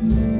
Mm-hmm.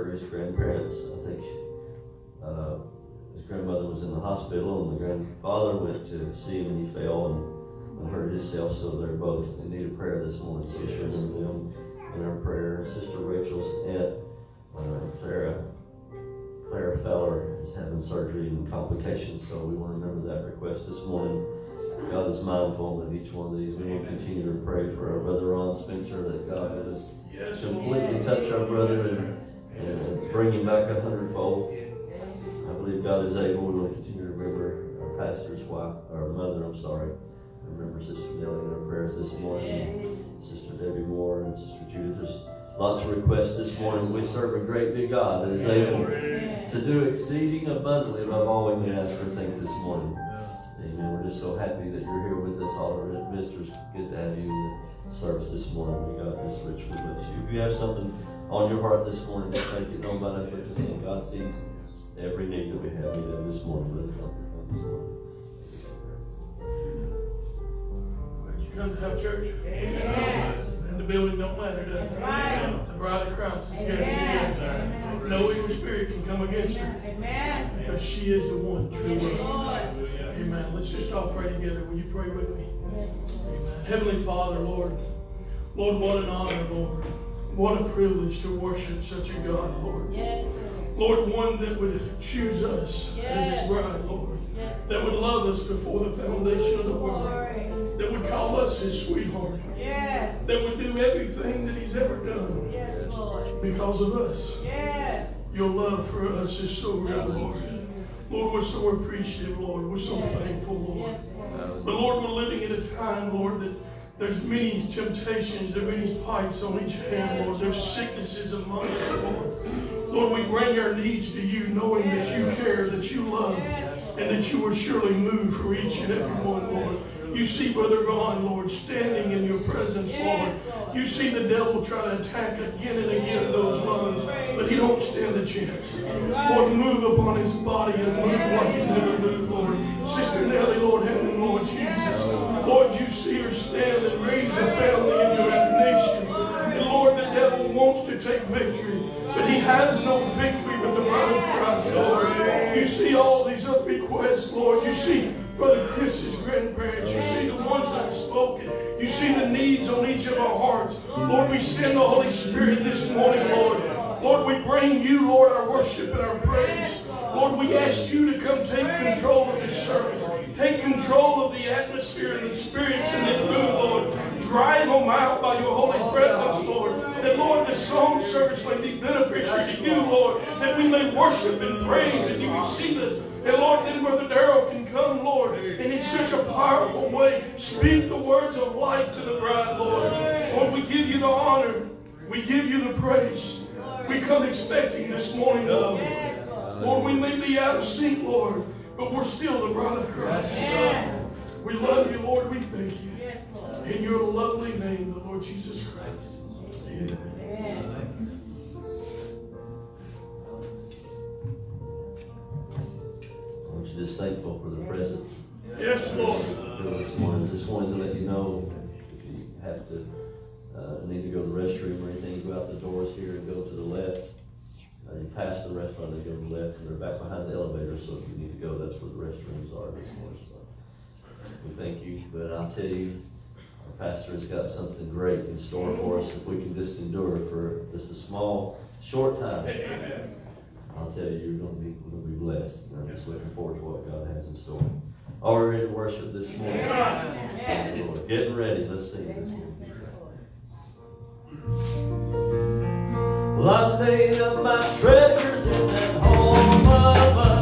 His grandparents, I think uh, his grandmother was in the hospital, and the grandfather went to see him, and he fell and, and hurt himself. So they're both in need of prayer this morning. So just remember them in our prayer. Sister Rachel's aunt, uh, Clara, Clara Feller, is having surgery and complications. So we want to remember that request this morning. God is mindful of each one of these. We want to continue to pray for our brother Ron Spencer that God would just completely touch our brother and, and bring him back a hundredfold. I believe God is able. We want to continue to remember our pastor's wife, our mother, I'm sorry. I Remember Sister Nellie in our prayers this morning, Sister Debbie Moore and Sister Judith. There's lots of requests this morning. We serve a great big God that is able to do exceeding abundantly above all we can ask or think this morning. Amen. We're just so happy that you're here with us. All our visitors, good to have you in the service this morning. May God just richly bless you. If you have something on your heart this morning, just make it known by that put your. God sees every need that we have need this morning. Let us come this morning. Where'd you come to have church? Amen. And the building don't matter, does it? Right. The bride of Christ is gathered together. No evil spirit can come against her. Amen. Because she is the one true Yes. Lord. Amen. Let's just all pray together. Will you pray with me? Amen. Heavenly Father, Lord. Lord, what an honor, Lord. What a privilege to worship such a God, Lord. Yes. Lord, one that would choose us as his bride, Lord. Yes. That would love us before the foundation of the world. That would call us his sweetheart. Yes. That would do everything that he's ever done Yes, Lord. because of us. Yes. Your love for us is so real, Lord. Lord, we're so appreciative, Lord. We're so thankful, Lord. But Lord, we're living in a time, Lord, that there's many temptations, there are many fights on each hand, Lord. There's sicknesses among us, Lord. Lord, we bring our needs to you, knowing that you care, that you love, and that you will surely move for each and every one, Lord. You see Brother Ron, Lord, standing in your presence, Lord. You see the devil try to attack again and again those lungs, but he don't stand a chance. Lord, move upon his body and move like he never moved, Lord. Sister Nellie, stand and raise a family in your nation. And Lord, the devil wants to take victory, but he has no victory with the blood of Christ, Lord. You see all these up requests, Lord. You see Brother Chris's grandparents. You see the ones that have spoken. You see the needs on each of our hearts. Lord, we send the Holy Spirit this morning, Lord. Lord, we bring you, Lord, our worship and our praise. Lord, we ask you to come take control of this service. Take control of the atmosphere and the spirits in this room, Lord. Drive them out by your holy presence, Lord. That, Lord, the song service may be beneficial to you, Lord. That we may worship and praise and you receive us. And Lord, then Brother Darrell can come, Lord, and in such a powerful way speak the words of life to the bride, Lord. Lord, we give you the honor. We give you the praise. We come expecting this morning. Yes, Lord. Lord, we may be out of sync, Lord, but we're still the bride of Christ. Yes. We love you, Lord. We thank you. Yes, In your lovely name, the Lord Jesus Christ. Amen. Amen. Aren't you just thankful for the presence? Yes, Lord. Feel this morning. Just wanted to let you know if you have to uh, need to go to the restroom or anything, go out the doors here and go to the left. Uh, you pass the restaurant and go to the left, and they're back behind the elevator. So if you need to go, that's where the restrooms are this morning. So we thank you, but I'll tell you, our pastor has got something great in store for us if we can just endure for just a small, short time. Amen. I'll tell you, you're going to be, going to be blessed. And I'm just looking forward to what God has in store. Are we ready to worship this morning? Praise the Lord. Getting ready. Let's sing this morning. I laid up my treasures in that home above. I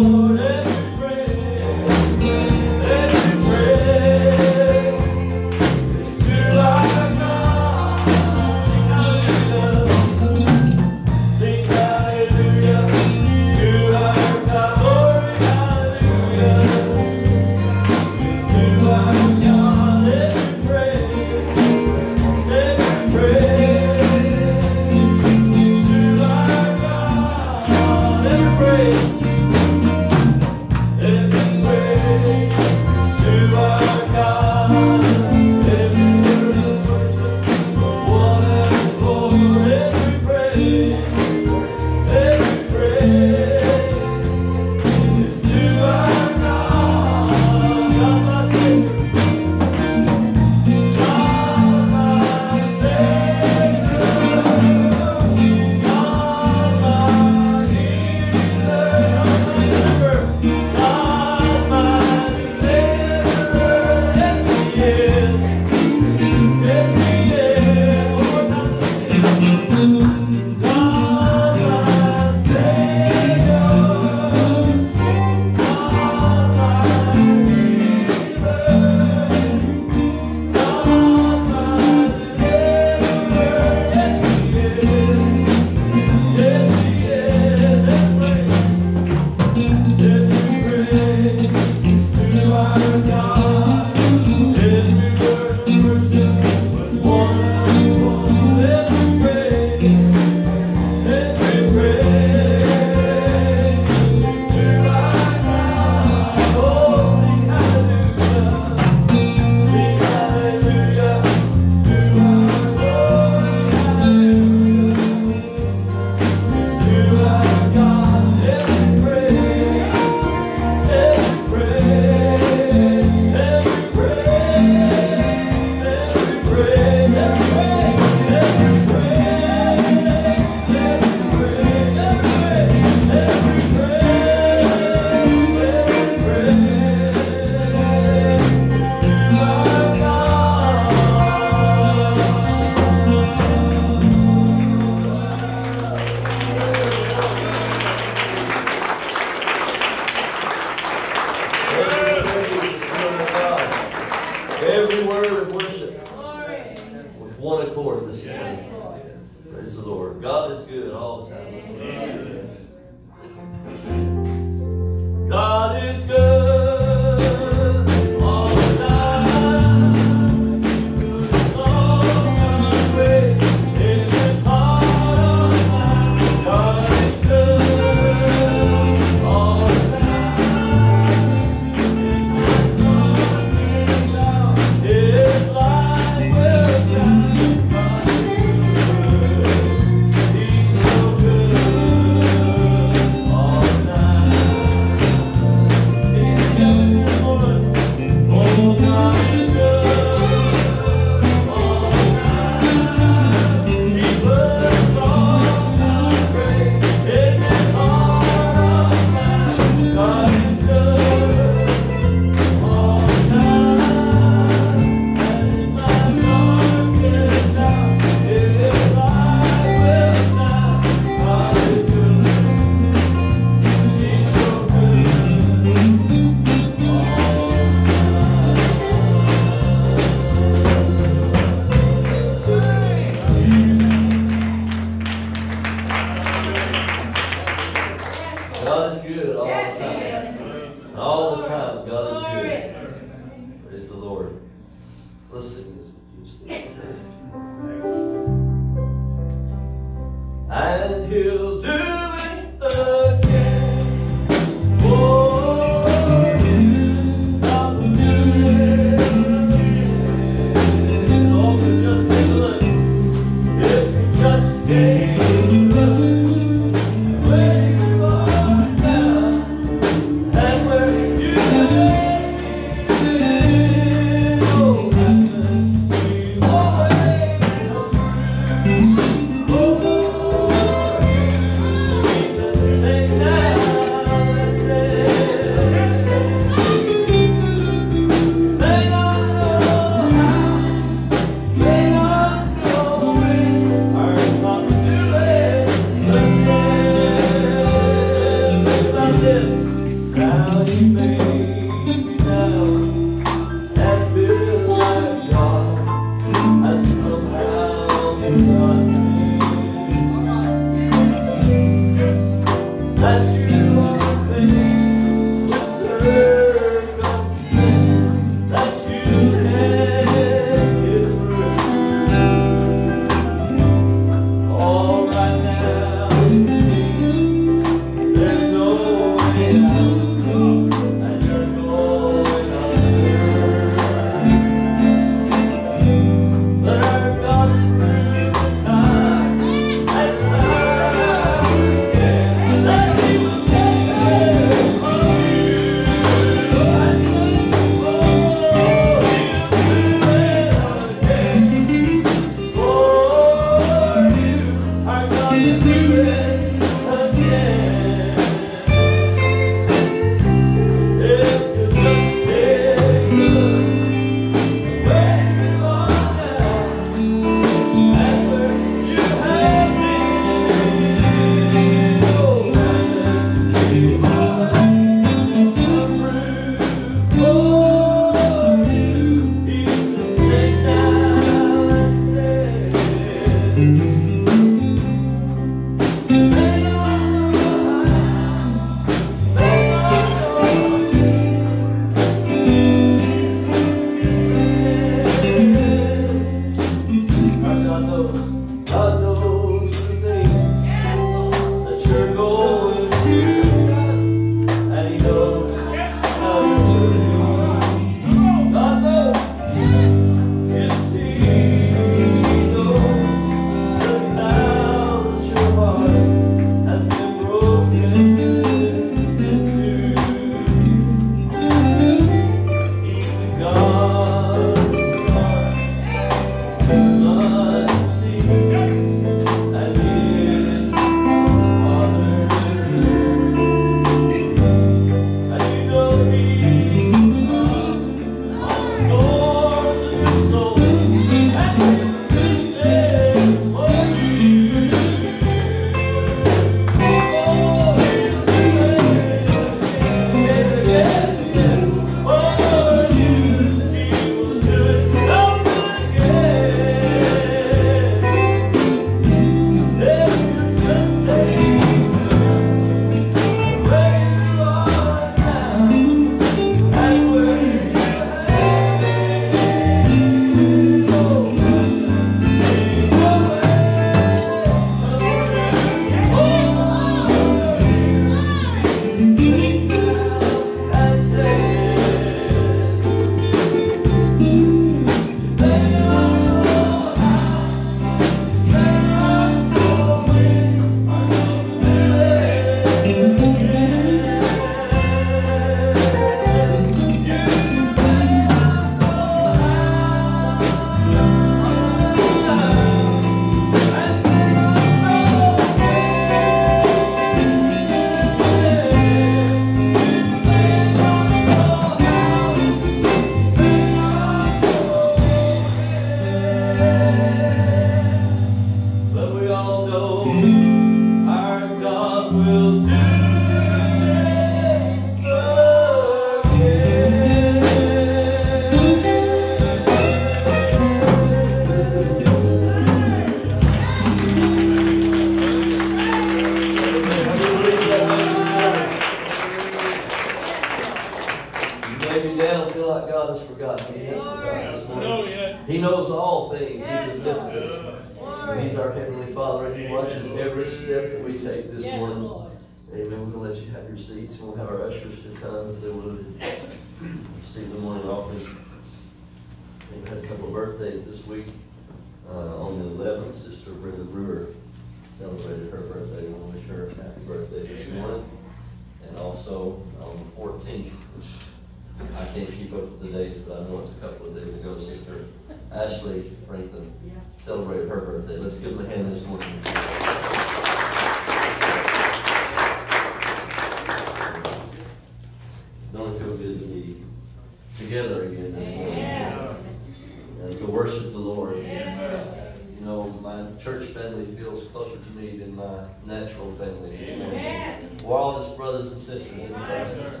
Yes,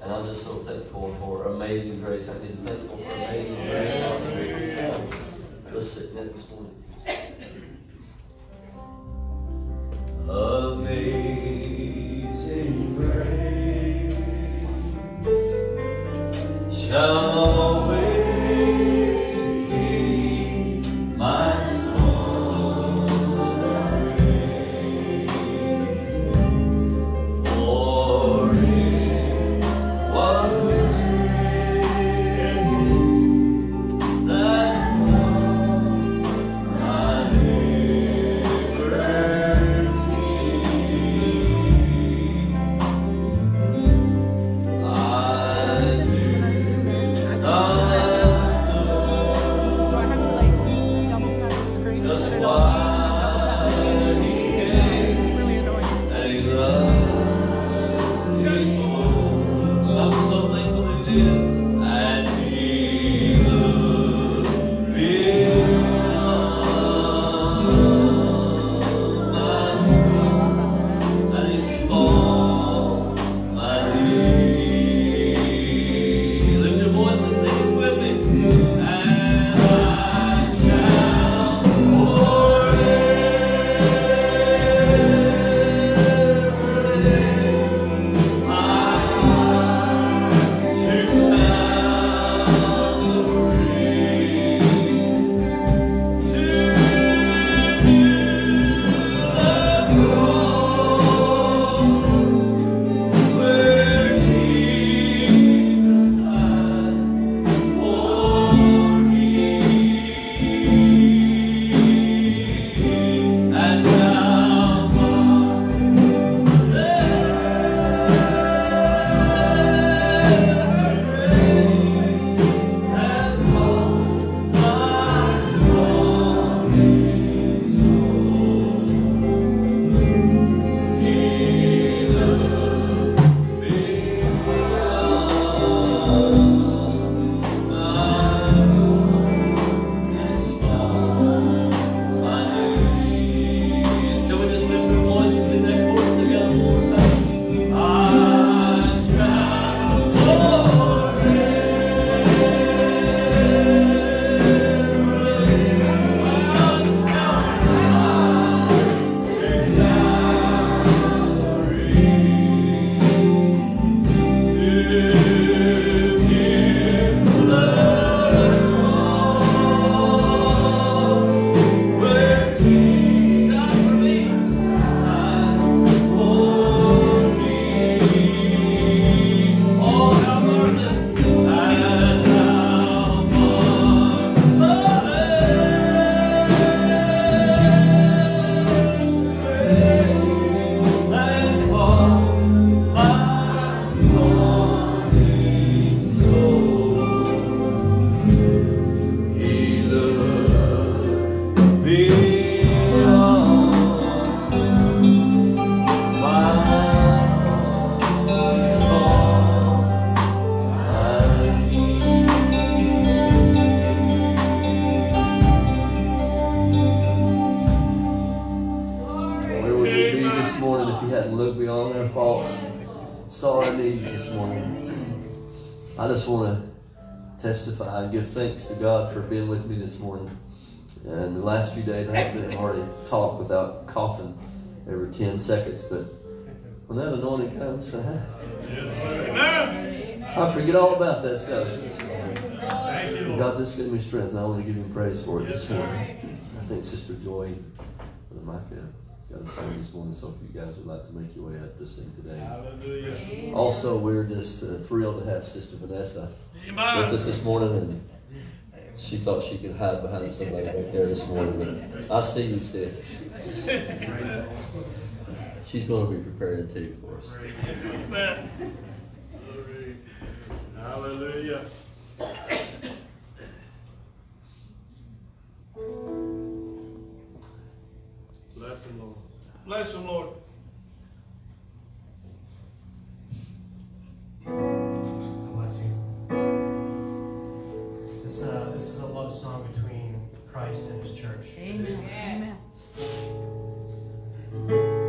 and I'm just so thankful for amazing grace. I'm just thankful for amazing grace. Just sitting at this morning. testify and give thanks to God for being with me this morning. And the last few days, I haven't been hard to talk without coughing every 10 seconds, but when that anointing comes, uh, I, I forget all about that stuff. God just gave me strength, and I want to give Him praise for it this morning. I think Sister Joy, uh, Micah. God send this morning. So if you guys would like to make your way up this thing today. Hallelujah. Also, we're just uh, thrilled to have Sister Vanessa Amen. with us this morning. And she thought she could hide behind somebody right there this morning. But I see you, sis. She's going to be preparing too for us. Amen. Hallelujah. Bless the Lord. Bless the Lord. Bless you. This, uh, this is a love song between Christ and his church. Amen. Amen.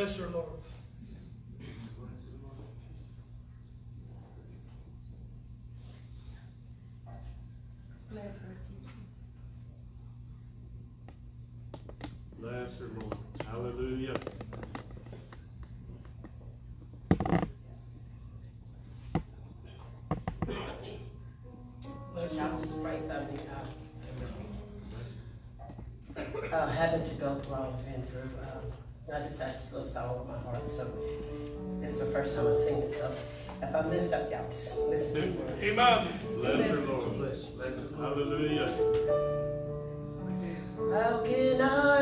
Bless her, Lord. Bless her. Bless her, Lord. Hallelujah. Y'all just pray for me. Uh, having to go through, I've been through. That's I just go with my heart. So it's the first time I sing it. So if I mess up, y'all just listen to words. Amen. Bless her, Lord. Bless, bless. Hallelujah. How can I?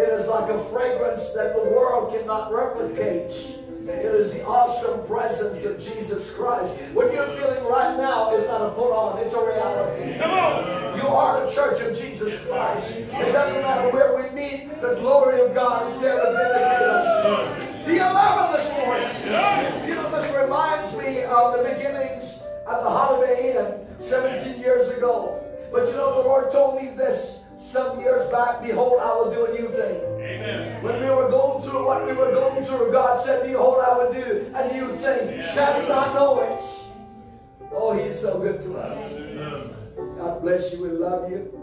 It is like a fragrance that the world cannot replicate. It is the awesome presence of Jesus Christ. What you're feeling right now is not a put on, it's a reality. Come on. You are the church of Jesus Christ. It doesn't matter where we meet, the glory of God is there to vindicate us. Love Him this morning? You know, this reminds me of the beginnings at the Holiday Inn 17 years ago. But you know, the Lord told me this some years back Behold, I will do a new thing. Amen. When we were going through what we were going through, God said, Behold, I will do a new thing. Shall you not know it? Oh, He's so good to us. God bless you. We love you.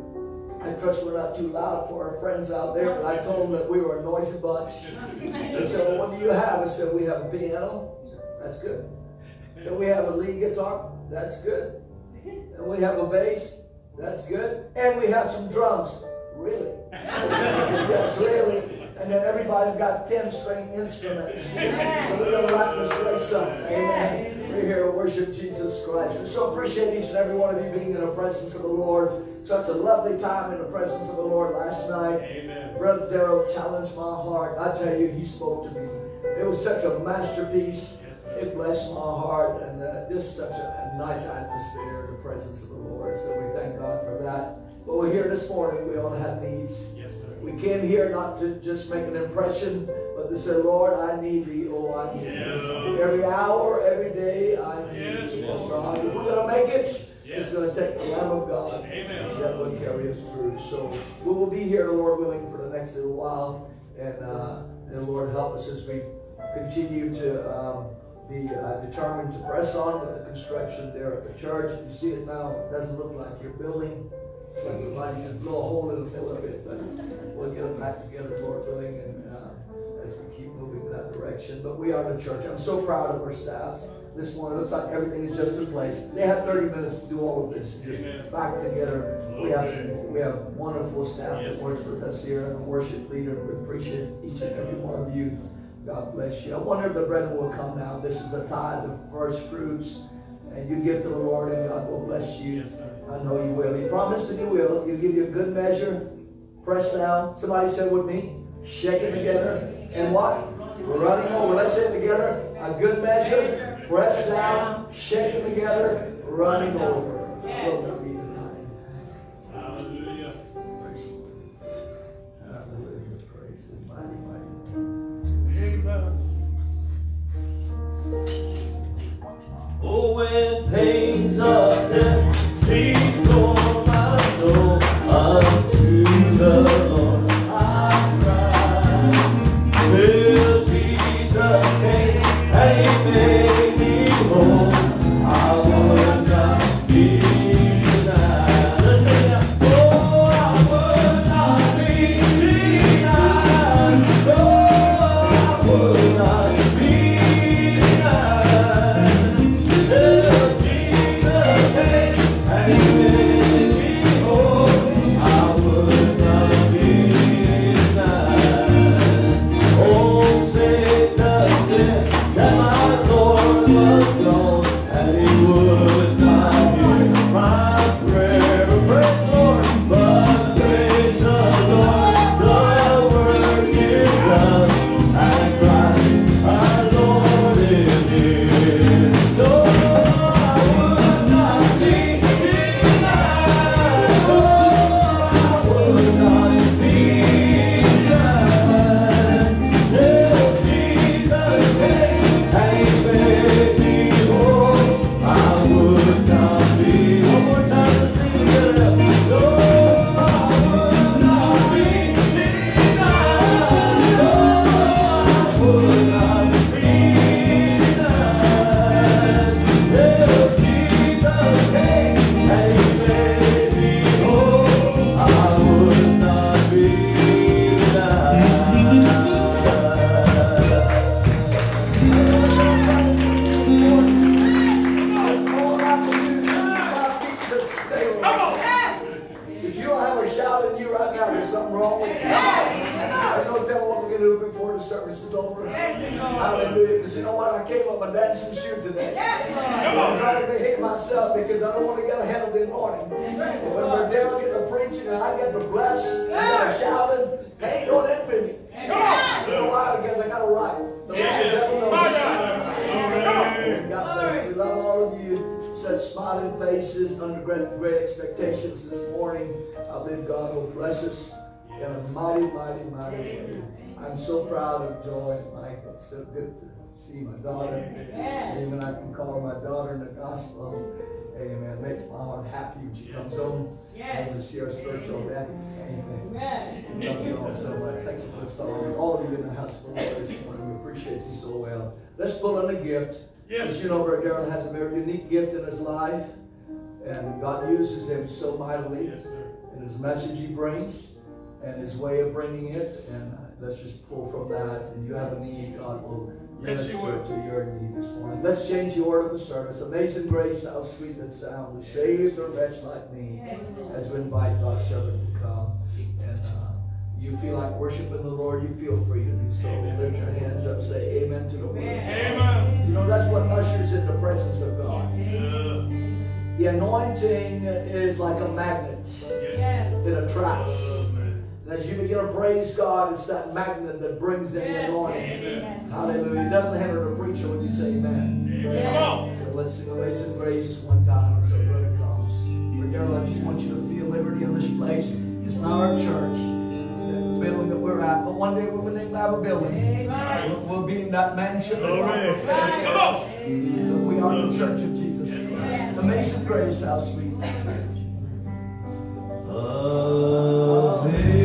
I trust we're not too loud for our friends out there, but I told them that we were a noisy bunch. They said, Well, what do you have? I said, We have a piano. That's good. And we have a lead guitar. That's good. And we have a bass. That's good. And we have some drums. Really? Yes, really. And then everybody's got 10 string instruments. So we're going to rock this place up. Amen. We're here to worship Jesus Christ. We so appreciate each and every one of you being in the presence of the Lord. Such a lovely time in the presence of the Lord last night. Amen. Brother Darrell challenged my heart. I tell you, he spoke to me. It was such a masterpiece. It blessed my heart and uh, just such a, a nice atmosphere presence of the Lord. So we thank God for that. But we're here this morning. We all have needs. Yes, sir. We came here not to just make an impression, but to say, Lord, I need thee. Oh, I need Yes. thee. Every hour, every day, I need Yes, thee. Lord. God. If we're going to make it, Yes. it's going to take the Lamb of God Amen. that will carry us through. So we will be here, the Lord willing, for the next little while. And, uh, and Lord help us as we continue to um, be uh, determined to press on with the construction there at the church. You see it now, it doesn't look like you're building. Like somebody just blow a hole in the middle of it, but we'll get it back together, Lord willing, and uh, as we keep moving in that direction. But we are the church. I'm so proud of our staff. This morning, it looks like everything is just in place. They had 30 minutes to do all of this, just Amen. back together. We have we have wonderful staff Yes. that works with us here, and a worship leader. We appreciate each and every one of you. God bless you. I wonder if the brethren will come now. This is a tithe of first fruits, and you give to the Lord, and God will bless you. Yes. I know you will. He promised that He will. He'll give you a good measure, press down. Somebody said with me, shake it together, and what? We're Running over. Let's say it together. A good measure, press down, shake it together, running over. When pains of death so good to see my daughter. Amen. I can call my daughter in the gospel. Amen. It makes my heart happy when she comes home yes. and to see our spiritual daddy. Amen. We love you all so much. Thank you for the songs. All of you in the house for this morning. We appreciate you so well. Let's pull in a gift. Yes. As you know, Brother Darrell has a very unique gift in his life. And God uses him so mightily Yes, sir. in his message he brings and his way of bringing it. And uh, let's just pull from that. And you have a need, God will Yes, minister to your need this morning. Let's change the order of the service. Amazing grace, how sweet that sound. To save a wretch like me as we invite God's servant to come. And uh, you feel like worshiping the Lord, you feel free to do so. Lift your hands up, say amen to the word. Amen. You know, that's what ushers in the presence of God. Yeah. The anointing is like a magnet. Yes. It attracts. Man. And as you begin to praise God, it's that magnet that brings in the anointing. Amen. Hallelujah. It doesn't hinder the preacher when you say amen. Amen. Come on. So let's sing Amazing Grace one time so brother comes. Brother, I just want you to feel liberty in this place. It's not our church, the building that we're at, but one day we're going to have a building. We'll, we'll be in that mansion. Glory. Come on. We are the church of Jesus. Amazing Grace, how sweet. God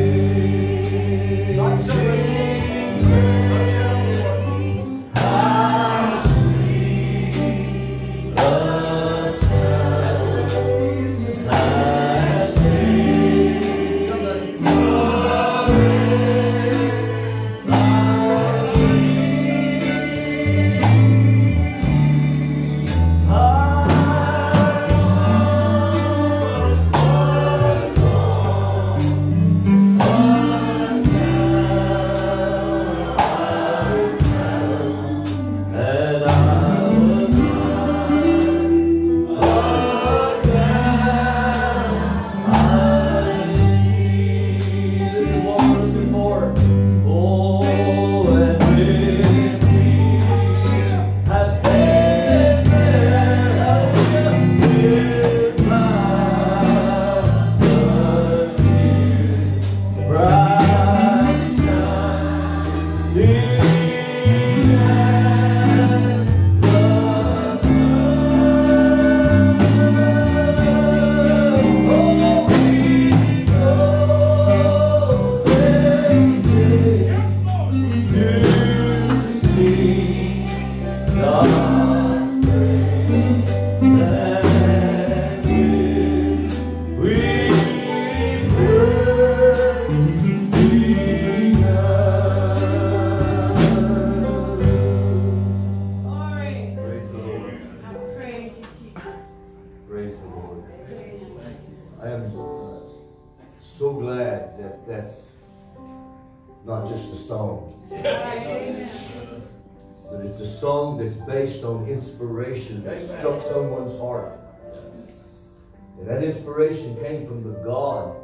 And that inspiration came from the God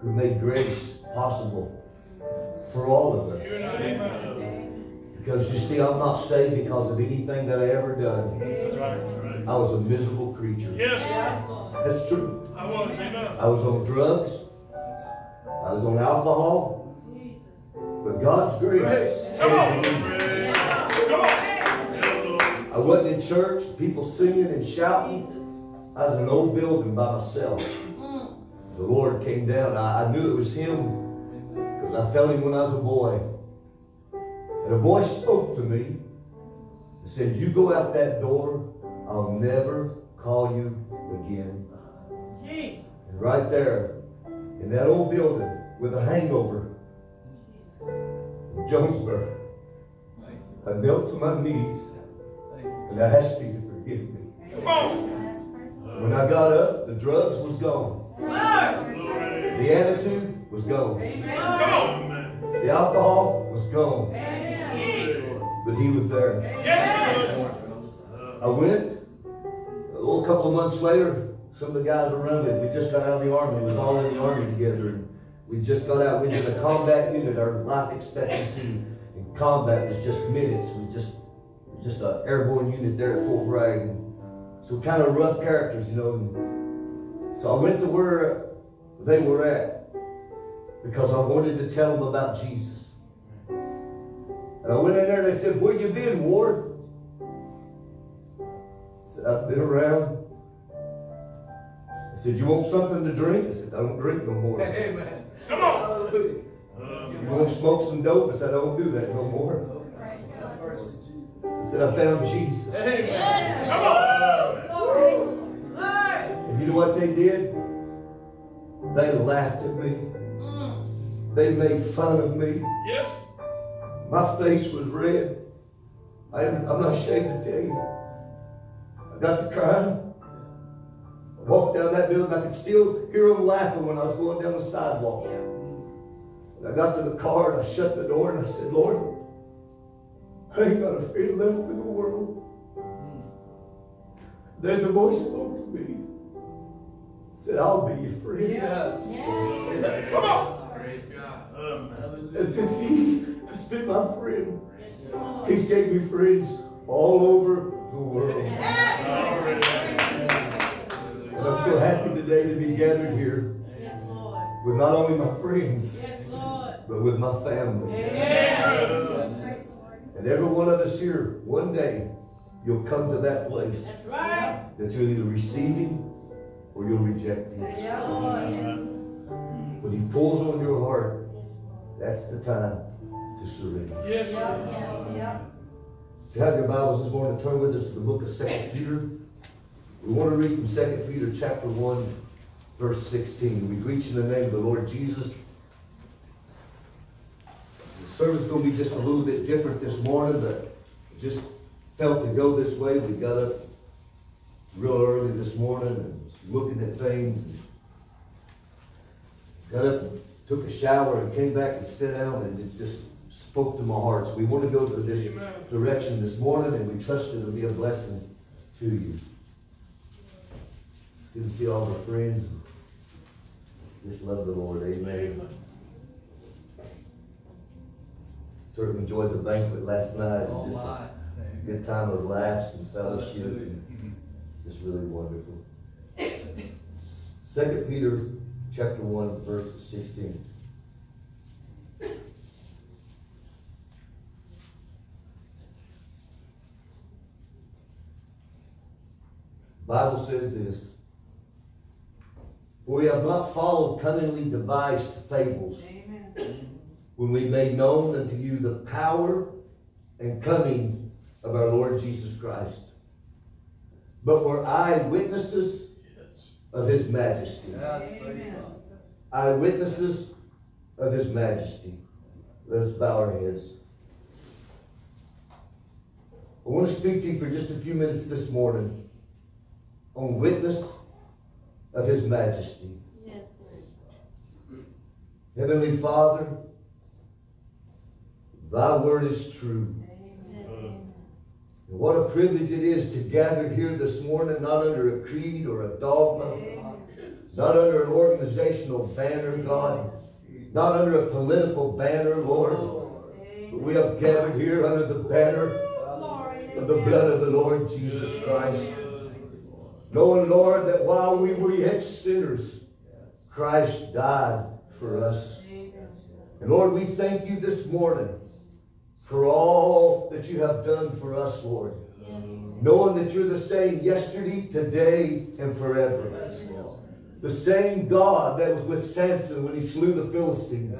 who made grace possible for all of us. Because you see, I'm not saved because of anything that I ever done. That's right. I was a miserable creature. Yes. That's true. I was. Amen. I was on drugs. I was on alcohol. But God's grace. Come on. Come on. I wasn't in church, people singing and shouting. I was in an old building by myself. The Lord came down. I, I knew it was Him because I felt Him when I was a boy. And a voice spoke to me and said, You go out that door, I'll never call you again. And right there, in that old building with a hangover in Jonesboro, I knelt to my knees and I asked Him to forgive me. Come on. When I got up, the drugs was gone. The attitude was gone. Come on. The alcohol was gone. But he was there. I went A little couple of months later, some of the guys around me, we just got out of the army, we was all in the army together, and we just got out, we was in a combat unit, our life expectancy in combat was just minutes, we just, just an airborne unit there at Fort Bragg, and so kind of rough characters, you know, so I went to where they were at, because I wanted to tell them about Jesus. And I went in there and they said, where you been, Ward? I said, I've been around. I said, you want something to drink? I said, I don't drink no more. Amen. Come on. Hallelujah. You want to smoke some dope? I said, I don't do that no more. Have mercy, Jesus. I said, I found Jesus. Amen. Come on. And you know what they did? They laughed at me. They made fun of me. Yes. My face was red. I, I'm not ashamed to tell you. I got to crying. I walked down that building. I could still hear them laughing when I was going down the sidewalk. And I got to the car and I shut the door and I said, Lord, I ain't got a friend left in the world. There's a voice spoke to me. Said, I'll be your friend. Yes. Come on. Praise God. Um, hallelujah. And since he has been my friend, he's gave me friends all over the world. And I'm so happy today to be gathered here with not only my friends, but with my family. And every one of us here, one day, you'll come to that place That's right. that you'll either receive him or you'll reject him. When he pulls on your heart, that's the time to surrender. Yes. sir. If you have your Bibles this morning, turn with us to the book of Second Peter. We want to read from Second Peter chapter 1, verse 16. We greet you in the name of the Lord Jesus. Service is going to be just a little bit different this morning, but just felt to go this way. We got up real early this morning and was looking at things. And got up and took a shower and came back and sat down and it just spoke to my heart. So we want to go to this Amen. direction this morning and we trust it'll be a blessing to you. Good to see all my friends. Just love the Lord. Amen. Certainly enjoyed the banquet last night. Oh, Just a. Good time of laughs and fellowship. Hallelujah. and Just really wonderful. Second Peter chapter one, verse sixteen. Bible says this. For we have not followed cunningly devised fables when we made known unto you the power and coming of our Lord Jesus Christ. But were eyewitnesses of his majesty. Yes, praise Eyewitnesses of his majesty. Let us bow our heads. I want to speak to you for just a few minutes this morning on witness of his majesty. Heavenly Father, thy word is true. And what a privilege it is to gather here this morning, not under a creed or a dogma, not under an organizational banner, God, not under a political banner, Lord, but we have gathered here under the banner of the blood of the Lord Jesus Christ. Knowing, Lord, that while we were yet sinners, Christ died for us. And Lord, we thank you this morning for all that you have done for us, Lord. Knowing that you're the same yesterday, today, and forever. The same God that was with Samson when he slew the Philistines.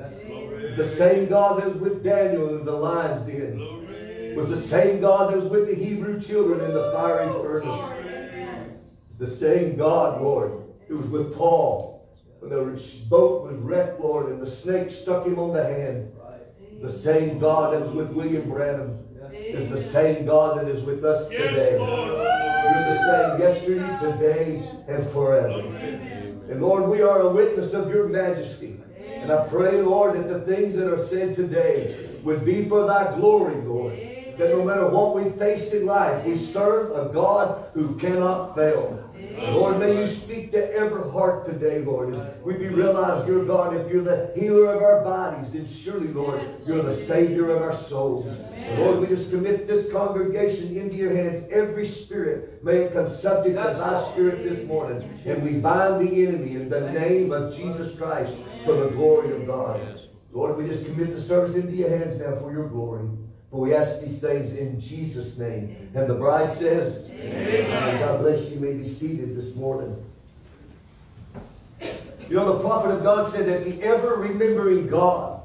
The same God that was with Daniel in the lion's den. Was the same God that was with the Hebrew children in the fiery furnace. The same God, Lord, who was with Paul when the boat was wrecked, Lord, and the snake stuck him on the hand. The same God that was with William Branham is the same God that is with us today. You're the same yesterday, today, and forever. And Lord, we are a witness of your majesty. And I pray, Lord, that the things that are said today would be for thy glory, Lord. that no matter what we face in life, we serve a God who cannot fail. Lord, may you speak to every heart today, Lord. And we be realize, dear God, if you're the healer of our bodies, then surely, Lord, you're the Savior of our souls. And Lord, we just commit this congregation into your hands. Every spirit, may it come subject to thy spirit this morning. And we bind the enemy in the name of Jesus Christ for the glory of God. Lord, we just commit the service into your hands now for your glory. For we ask these things in Jesus' name. And the bride says, Amen. God bless you. You may be seated this morning. You know, the prophet of God said that the ever remembering God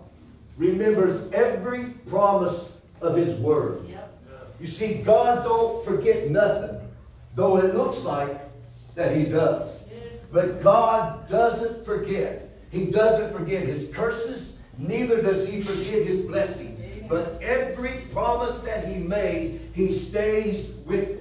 remembers every promise of his word. You see, God don't forget nothing, though it looks like that he does. But God doesn't forget. He doesn't forget his curses, neither does he forget his blessings. But every promise that he made, he stays with it.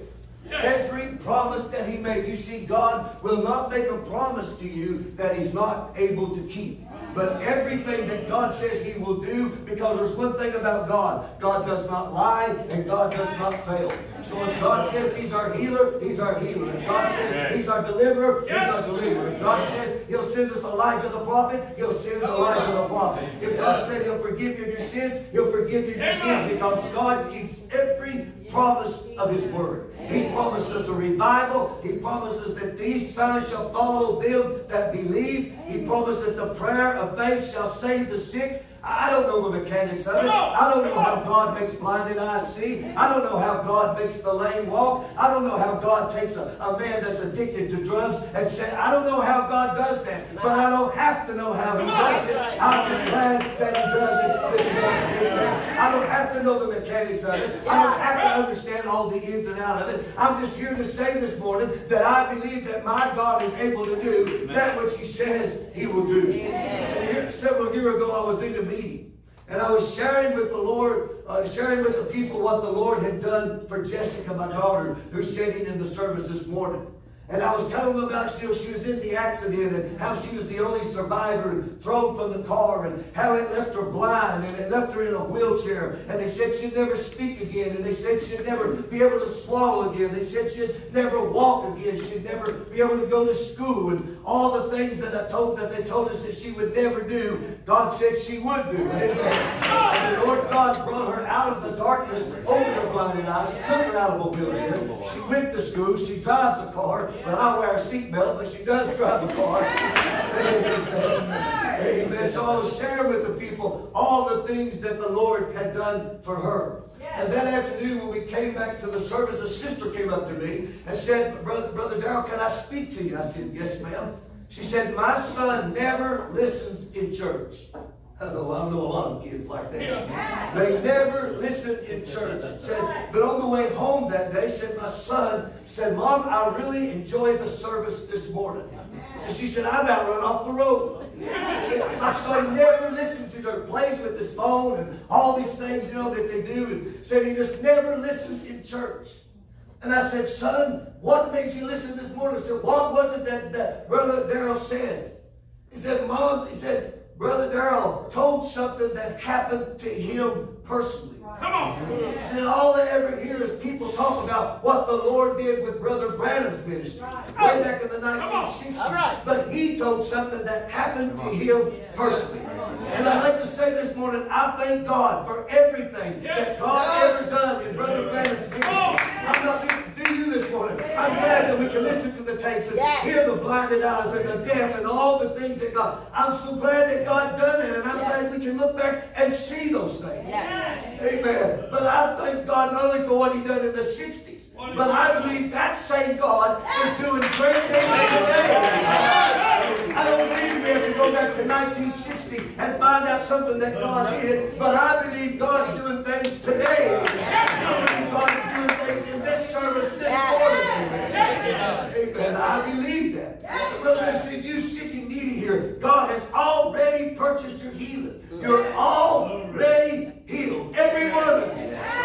Every promise that he made. You see, God will not make a promise to you that he's not able to keep. But everything that God says he will do, because there's one thing about God. God does not lie and God does not fail. So if God says he's our healer, he's our healer. If God says he's our deliverer, he's our deliverer. If God says he'll send us Elijah the prophet, he'll send Elijah the prophet. If God said he'll forgive you of your sins, he'll forgive you of your sins because God keeps every promise of his word. He promises a revival. He promises that these signs shall follow them that believe. He promises that the prayer of faith shall save the sick. I don't know the mechanics of it. I don't know how God makes blinded eyes see. I don't know how God makes the lame walk. I don't know how God takes a, a man that's addicted to drugs and says, I don't know how God does that. But I don't have to know how he does it. I'm just glad that he does it this morning. Amen. I don't have to know the mechanics of it. I don't have to understand all the ins and outs of it. I'm just here to say this morning that I believe that my God is able to do that which he says he will do. And here, several years ago, I was in a meeting. And I was sharing with the Lord, uh, sharing with the people what the Lord had done for Jessica, my daughter, who's sitting in the service this morning. And I was telling them about, you know, she was in the accident and how she was the only survivor thrown from the car and how it left her blind and it left her in a wheelchair. And they said she'd never speak again. And they said she'd never be able to swallow again. They said she'd never walk again. She'd never be able to go to school. And all the things that I told that they told us that she would never do, God said she would do. And the Lord God brought her out of the darkness, opened her blinded eyes, took her out of a wheelchair. She went to school. She drives a car. But I wear a seatbelt, but she does drive a car. Amen. Amen. So I was sharing with the people all the things that the Lord had done for her. And that afternoon, when we came back to the service, a sister came up to me and said, Brother, Brother Darrell, can I speak to you? I said, Yes, ma'am. She said, My son never listens in church. Oh, I know a lot of kids like that. They never listen in church. Said, but on the way home that day, said my son said, Mom, I really enjoyed the service this morning. And she said, "I'm about run off the road. Said, my son never listens to church, plays with his phone and all these things, you know, that they do. And said he just never listens in church. And I said, son, what made you listen this morning? I said, what was it that, that Brother Darrell said? He said, Mom, he said, Brother Darrell told something that happened to him personally. Come on. He said all I ever hear is people talk about what the Lord did with Brother Branham's ministry way back in the 1960s. But he told something that happened to him personally. And I'd like to say this morning, I thank God for everything that God ever done in Brother Branham's ministry. I'm not being do you this morning. I'm glad that we can listen to the tapes and hear the blinded eyes and the deaf and all the things that God. I'm so glad that God done it, and I'm glad we can look back and see those things. Amen. But I thank God not only for what He done in the 60s, but I believe that same God is doing great things today. I don't believe we have to go back to 1960 and find out something that God did, but I believe God's doing things today. I believe God's doing things in this service this morning. Amen. I believe that. Brother said, you sick and needy here, God has already purchased your healing. You're already healed. Every one of you.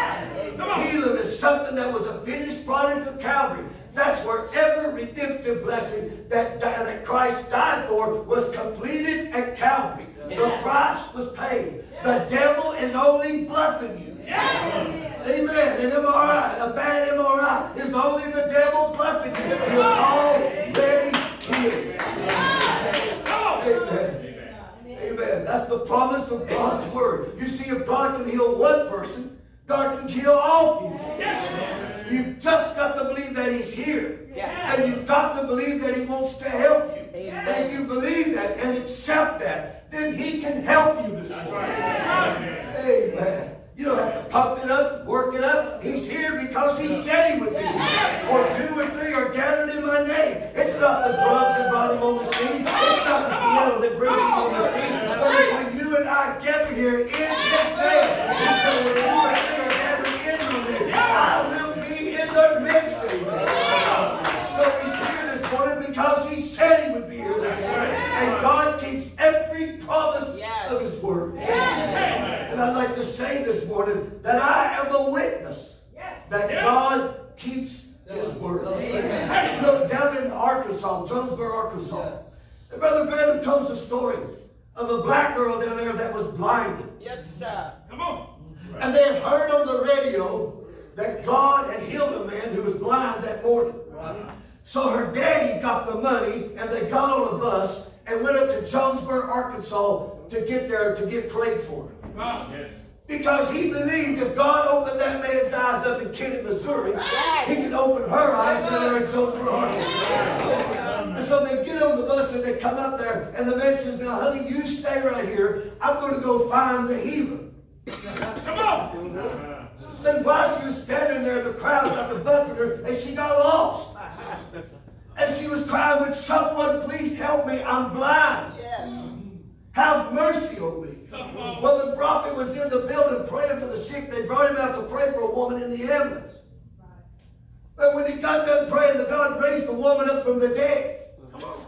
Healing is something that was a finished product of Calvary. That's where every redemptive blessing that, that Christ died for was completed at Calvary. The price was paid. The devil is only bluffing you. Amen. An MRI, a bad MRI, is only the devil bluffing you. You're already healed. Amen. Amen. That's the promise of God's word. You see, if God can heal one person, God can heal all people. You've just got to believe that He's here. And you've got to believe that He wants to help you. And if you believe that and accept that, then He can help you this morning. Amen. You don't have to pump it up, work it up. He's here because He said He would be here. Or two or three are gathered in my name. It's not the drugs that brought Him on the scene. It's not the piano that brings Him on the scene. But it's when you and I gather here in His name. He said, when two or three I will be in their midst. Amen. So He's here this morning because He said He would be here this morning. And God keeps every promise of His word. And I'd like to say this morning that I am a witness that God keeps His word. You know, down in Arkansas, Jonesboro, Arkansas, Brother Branham tells a story of a black girl down there that was blinded. Yes, sir. Come on. And they had heard on the radio that God had healed a man who was blind that morning. So her daddy got the money and they got on a bus and went up to Jonesboro, Arkansas to get there to get prayed for. Yes. Because he believed if God opened that man's eyes up in Kennett, Missouri, he could open her eyes down there in Jonesboro, Arkansas. And so they get on the bus and they come up there, and the man says, Now, honey, you stay right here. I'm going to go find the healer. Come on. Then while she was standing there, the crowd got the bumping her, and she got lost. And she was crying, Would someone please help me? I'm blind. Yes. Have mercy on me. Well, the prophet was in the building praying for the sick. They brought him out to pray for a woman in the ambulance. But when he got done praying, the God raised the woman up from the dead.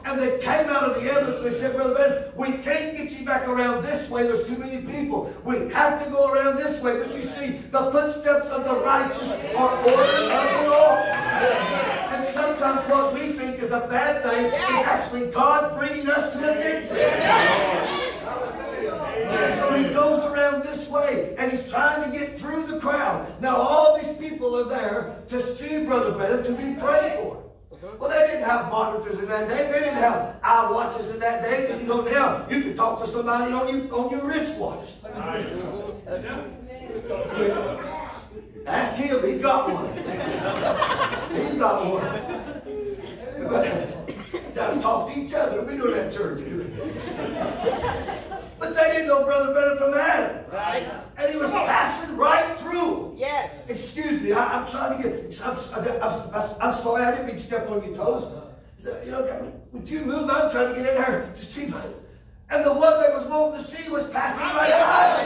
And they came out of the ambulance and they said, Brother Ben, we can't get you back around this way. There's too many people. We have to go around this way. But you see, the footsteps of the righteous are ordered of the Lord. And sometimes what we think is a bad thing is actually God bringing us to a victory. And so he goes around this way and he's trying to get through the crowd. Now all these people are there to see Brother Branham to be prayed for. Well, they didn't have monitors in that day. They didn't have eye watches in that day. You know now you can talk to somebody on your on your wristwatch. Ask him. He's got one. He's got one. Guys talk to each other. We do that church. But they didn't know Brother Branham from Adam. Right. And he was passing right through. Yes. Excuse me, I, am trying to get, I'm, I'm, I'm, sorry, I didn't mean to step on your toes. So, you know, would you move? I'm trying to get in there to see my, and the one that was wanting to see was passing right by.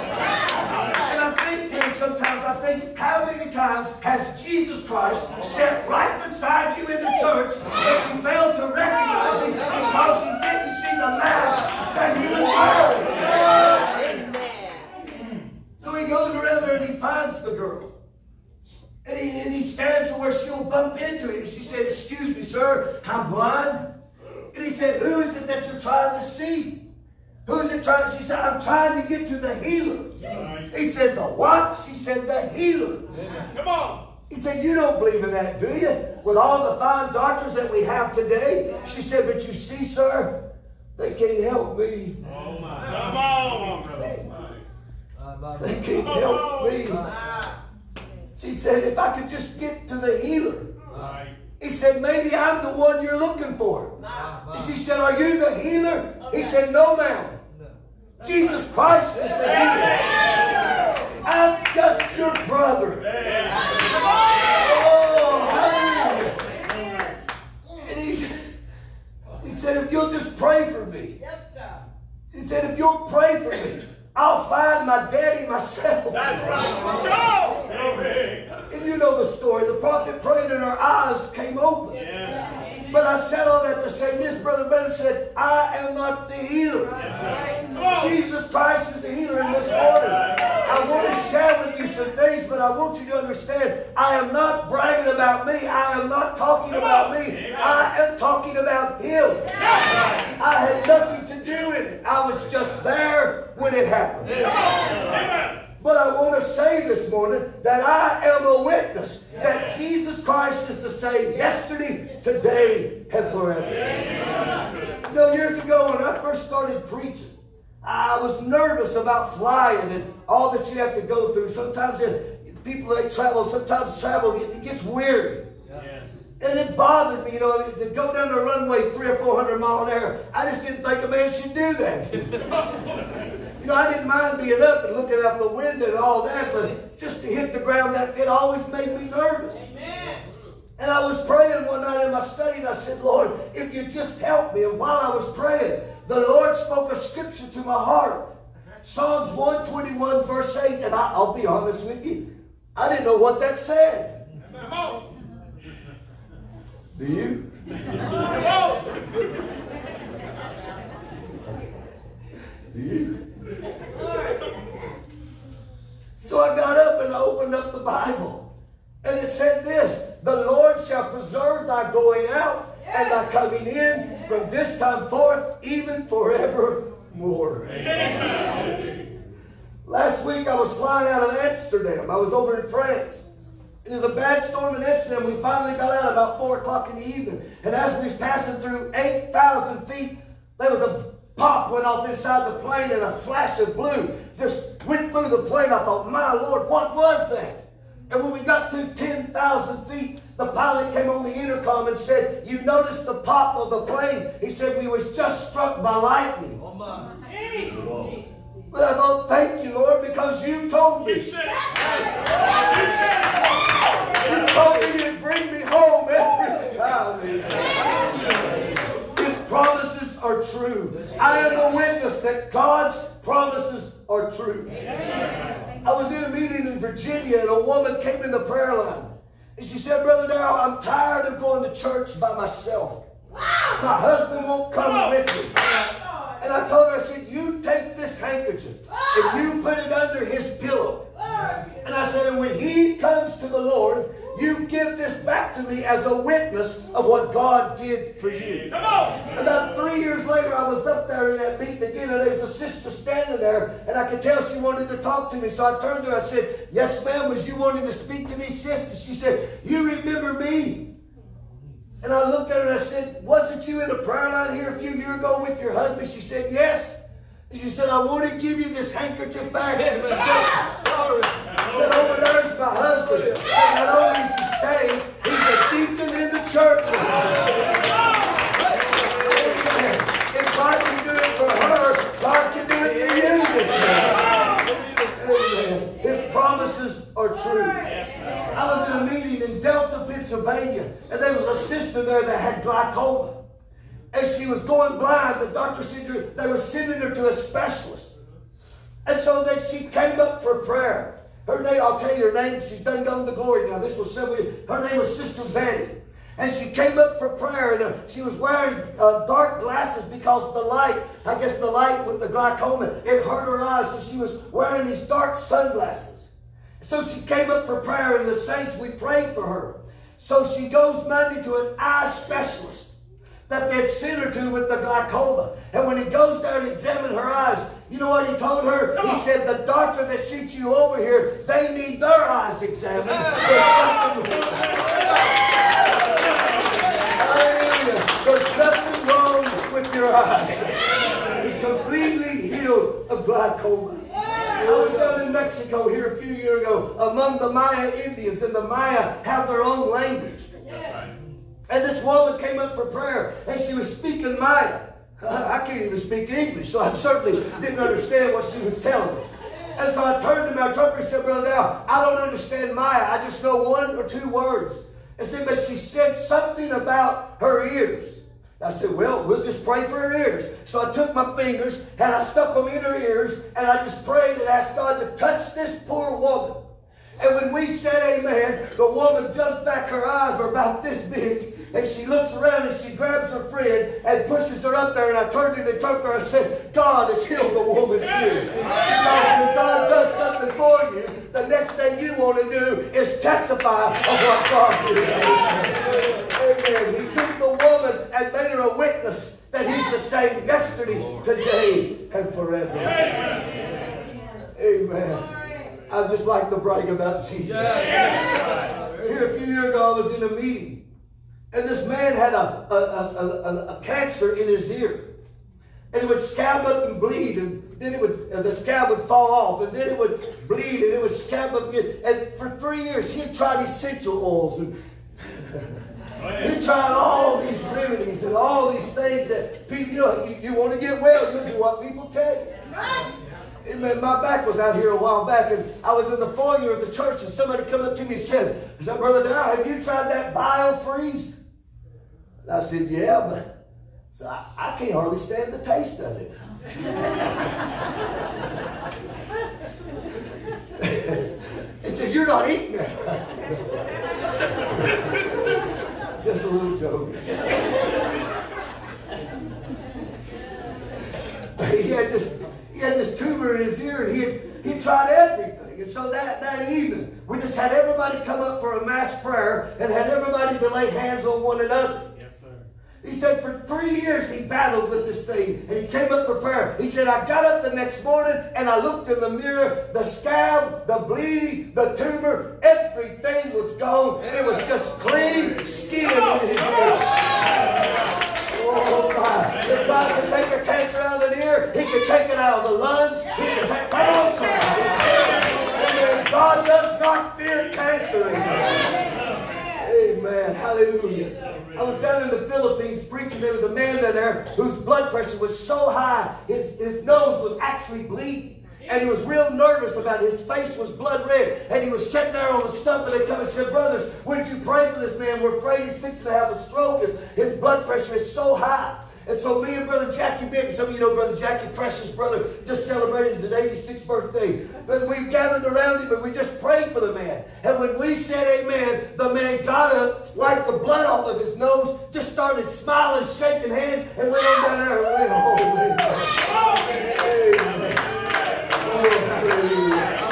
And I think, Tim, sometimes I think, how many times has Jesus Christ sat right beside you in the church that you failed to recognize him because you didn't see the mask that he was wearing? He goes around there and he finds the girl. And he, and he stands to where she'll bump into him. She said, Excuse me, sir, I'm blind. And he said, Who is it that you're trying to see? Who is it trying? She said, I'm trying to get to the healer. He said, The what? She said, The healer. Come on. He said, You don't believe in that, do you? With all the fine doctors that we have today? She said, But you see, sir, they can't help me. Oh my. Come on, brother. They can't help me. She said, if I could just get to the healer. He said, maybe I'm the one you're looking for. And she said, are you the healer? He said, no, ma'am. Jesus Christ is the healer. I'm just your brother. Oh, hallelujah. And he, he said, if you'll just pray for me. Yes, sir. He said, if you'll pray for me, I'll find my daddy myself. That's right. Go. Amen. And you know the story. The prophet prayed and her eyes came open. Yes. But I said all that to say this, Brother Branham said, I am not the healer. Yes, sir. Come on. Jesus Christ is the healer in this morning. I want to share with you some things, but I want you to understand, I am not bragging about me. I am not talking about me. I am talking about Him. I had nothing to do with it. I was just there when it happened. But I want to say this morning that I am a witness that Jesus Christ is the same yesterday, today, and forever. You know, years ago when I first started preaching, I was nervous about flying and all that you have to go through. Sometimes it, people that travel, sometimes travel, it, gets weary. And it bothered me, you know, to go down the runway three or four hundred mile an hour. I just didn't think a man should do that. you know, I didn't mind being up and looking out the window and all that, but just to hit the ground, that it always made me nervous. Amen. And I was praying one night in my study, and I said, Lord, if you just help me. And while I was praying, the Lord spoke a scripture to my heart. Psalms 121, verse 8, and I, I'll be honest with you, I didn't know what that said. Do you? Do you? So I got up and I opened up the Bible. And it said this The Lord shall preserve thy going out and thy coming in from this time forth, even forevermore. Last week I was flying out of Amsterdam. I was over in France. It was a bad storm in Amsterdam. We finally got out about 4 o'clock in the evening. And as we was passing through 8,000 feet, there was a pop went off inside the plane and a flash of blue just went through the plane. I thought, my Lord, what was that? And when we got to 10,000 feet, the pilot came on the intercom and said, you noticed the pop of the plane? He said, we was just struck by lightning. oh But I thought, thank you, Lord, because you told me. You said it. You told me you'd bring me home every time. His promises are true. I am a witness that God's promises are true. I was in a meeting in Virginia and a woman came in the prayer line. And she said, Brother Darrell, I'm tired of going to church by myself. My husband won't come with me. And I told her, I said, you take this handkerchief and you put it under his pillow. And I said, and when he comes to the Lord, you give this back to me as a witness of what God did for you. Come on. About three years later, I was up there in that meeting again, and there was a sister standing there, and I could tell she wanted to talk to me. So I turned to her, I said, Yes, ma'am, was you wanting to speak to me, sis? And she said, You remember me? And I looked at her and I said, Wasn't you in a prayer line here a few years ago with your husband? She said, Yes. And she said, I want to give you this handkerchief back. I said, I said, over there's my husband. I said, not only is he saved, he's a deacon in the church. If God can do it for her, God can do it for you. Amen. His promises are true. I was in a meeting in Delta, Pennsylvania, and there was a sister there that had glaucoma. And she was going blind. The doctor said they were sending her to a specialist. And so that she came up for prayer. Her name, I'll tell you her name, she's done gone to glory now. This was several years. Her name was Sister Betty. And she came up for prayer, and uh, she was wearing uh, dark glasses because the light, I guess the light with the glaucoma, it hurt her eyes, so she was wearing these dark sunglasses. So she came up for prayer, and the saints, we prayed for her. So she goes Monday to an eye specialist that they'd sent her to with the glaucoma. And when he goes there and examines her eyes, you know what he told her? He said, the doctor that sent you over here, they need their eyes examined. There's nothing- Hallelujah. There's nothing wrong with your eyes. He's completely healed of glaucoma. I was down in Mexico here a few years ago among the Maya Indians, and the Maya have their own language. And this woman came up for prayer, and she was speaking Maya. I can't even speak English, so I certainly didn't understand what she was telling me. And so I turned to my interpreter and said, Brother Dow, I don't understand Maya. I just know one or two words. And said, but she said something about her ears. I said, well, we'll just pray for her ears. So I took my fingers and I stuck them in her ears and I just prayed and asked God to touch this poor woman. And when we said amen, the woman jumps back, her eyes are about this big, and she looks around and she grabs her friend and pushes her up there. And I turned to the interpreter and said, God has healed the woman's ears. Because when God does something for you, the next thing you want to do is testify of what God did. Amen. He took the woman and made her a witness that he's the same yesterday, today, and forever. Amen. I just like to brag about Jesus. Here a few years ago, I was in a meeting, and this man had a, a, a, a, a cancer in his ear. And it would scab up and bleed, and then it would uh, the scab would fall off, and then it would bleed, and it would scab up again. And for three years, he had tried essential oils, and he tried all these remedies and all these things that people, you know, you, you want to get well, you do what people tell you. Amen. My back was out here a while back, and I was in the foyer of the church, and somebody come up to me and said, "Is that Brother Dow? Have you tried that BioFreeze?" And I said, "Yeah, but." So I, I can't hardly stand the taste of it. he said, You're not eating that. I said, Just a little joke. he had this he had this tumor in his ear and he had, he tried everything. And so that, that evening, we just had everybody come up for a mass prayer and had everybody to lay hands on one another. He said for three years he battled with this thing and he came up for prayer. He said, I got up the next morning and I looked in the mirror. The scab, the bleeding, the tumor, everything was gone. It was just clean skin in his ear. Oh my. If God can take a cancer out of the ear, he can take it out of the lungs. He could take, on somebody. Amen. God does not fear cancer. Amen. Hallelujah. I was down in the Philippines preaching. There was a man down there whose blood pressure was so high, his, his nose was actually bleeding. And he was real nervous about it. His face was blood red. And he was sitting there on the stump and they come and said, Brothers, would you pray for this man? We're afraid he's fixing to have a stroke. His, his blood pressure is so high. And so me and Brother Jackie Benton, some of you know Brother Jackie, precious brother, just celebrated his 86th birthday. But we gathered around him and we just prayed for the man. And when we said amen, the man got up, wiped the blood off of his nose, just started smiling, shaking hands, and went on down there and went home. Amen. Oh, hallelujah.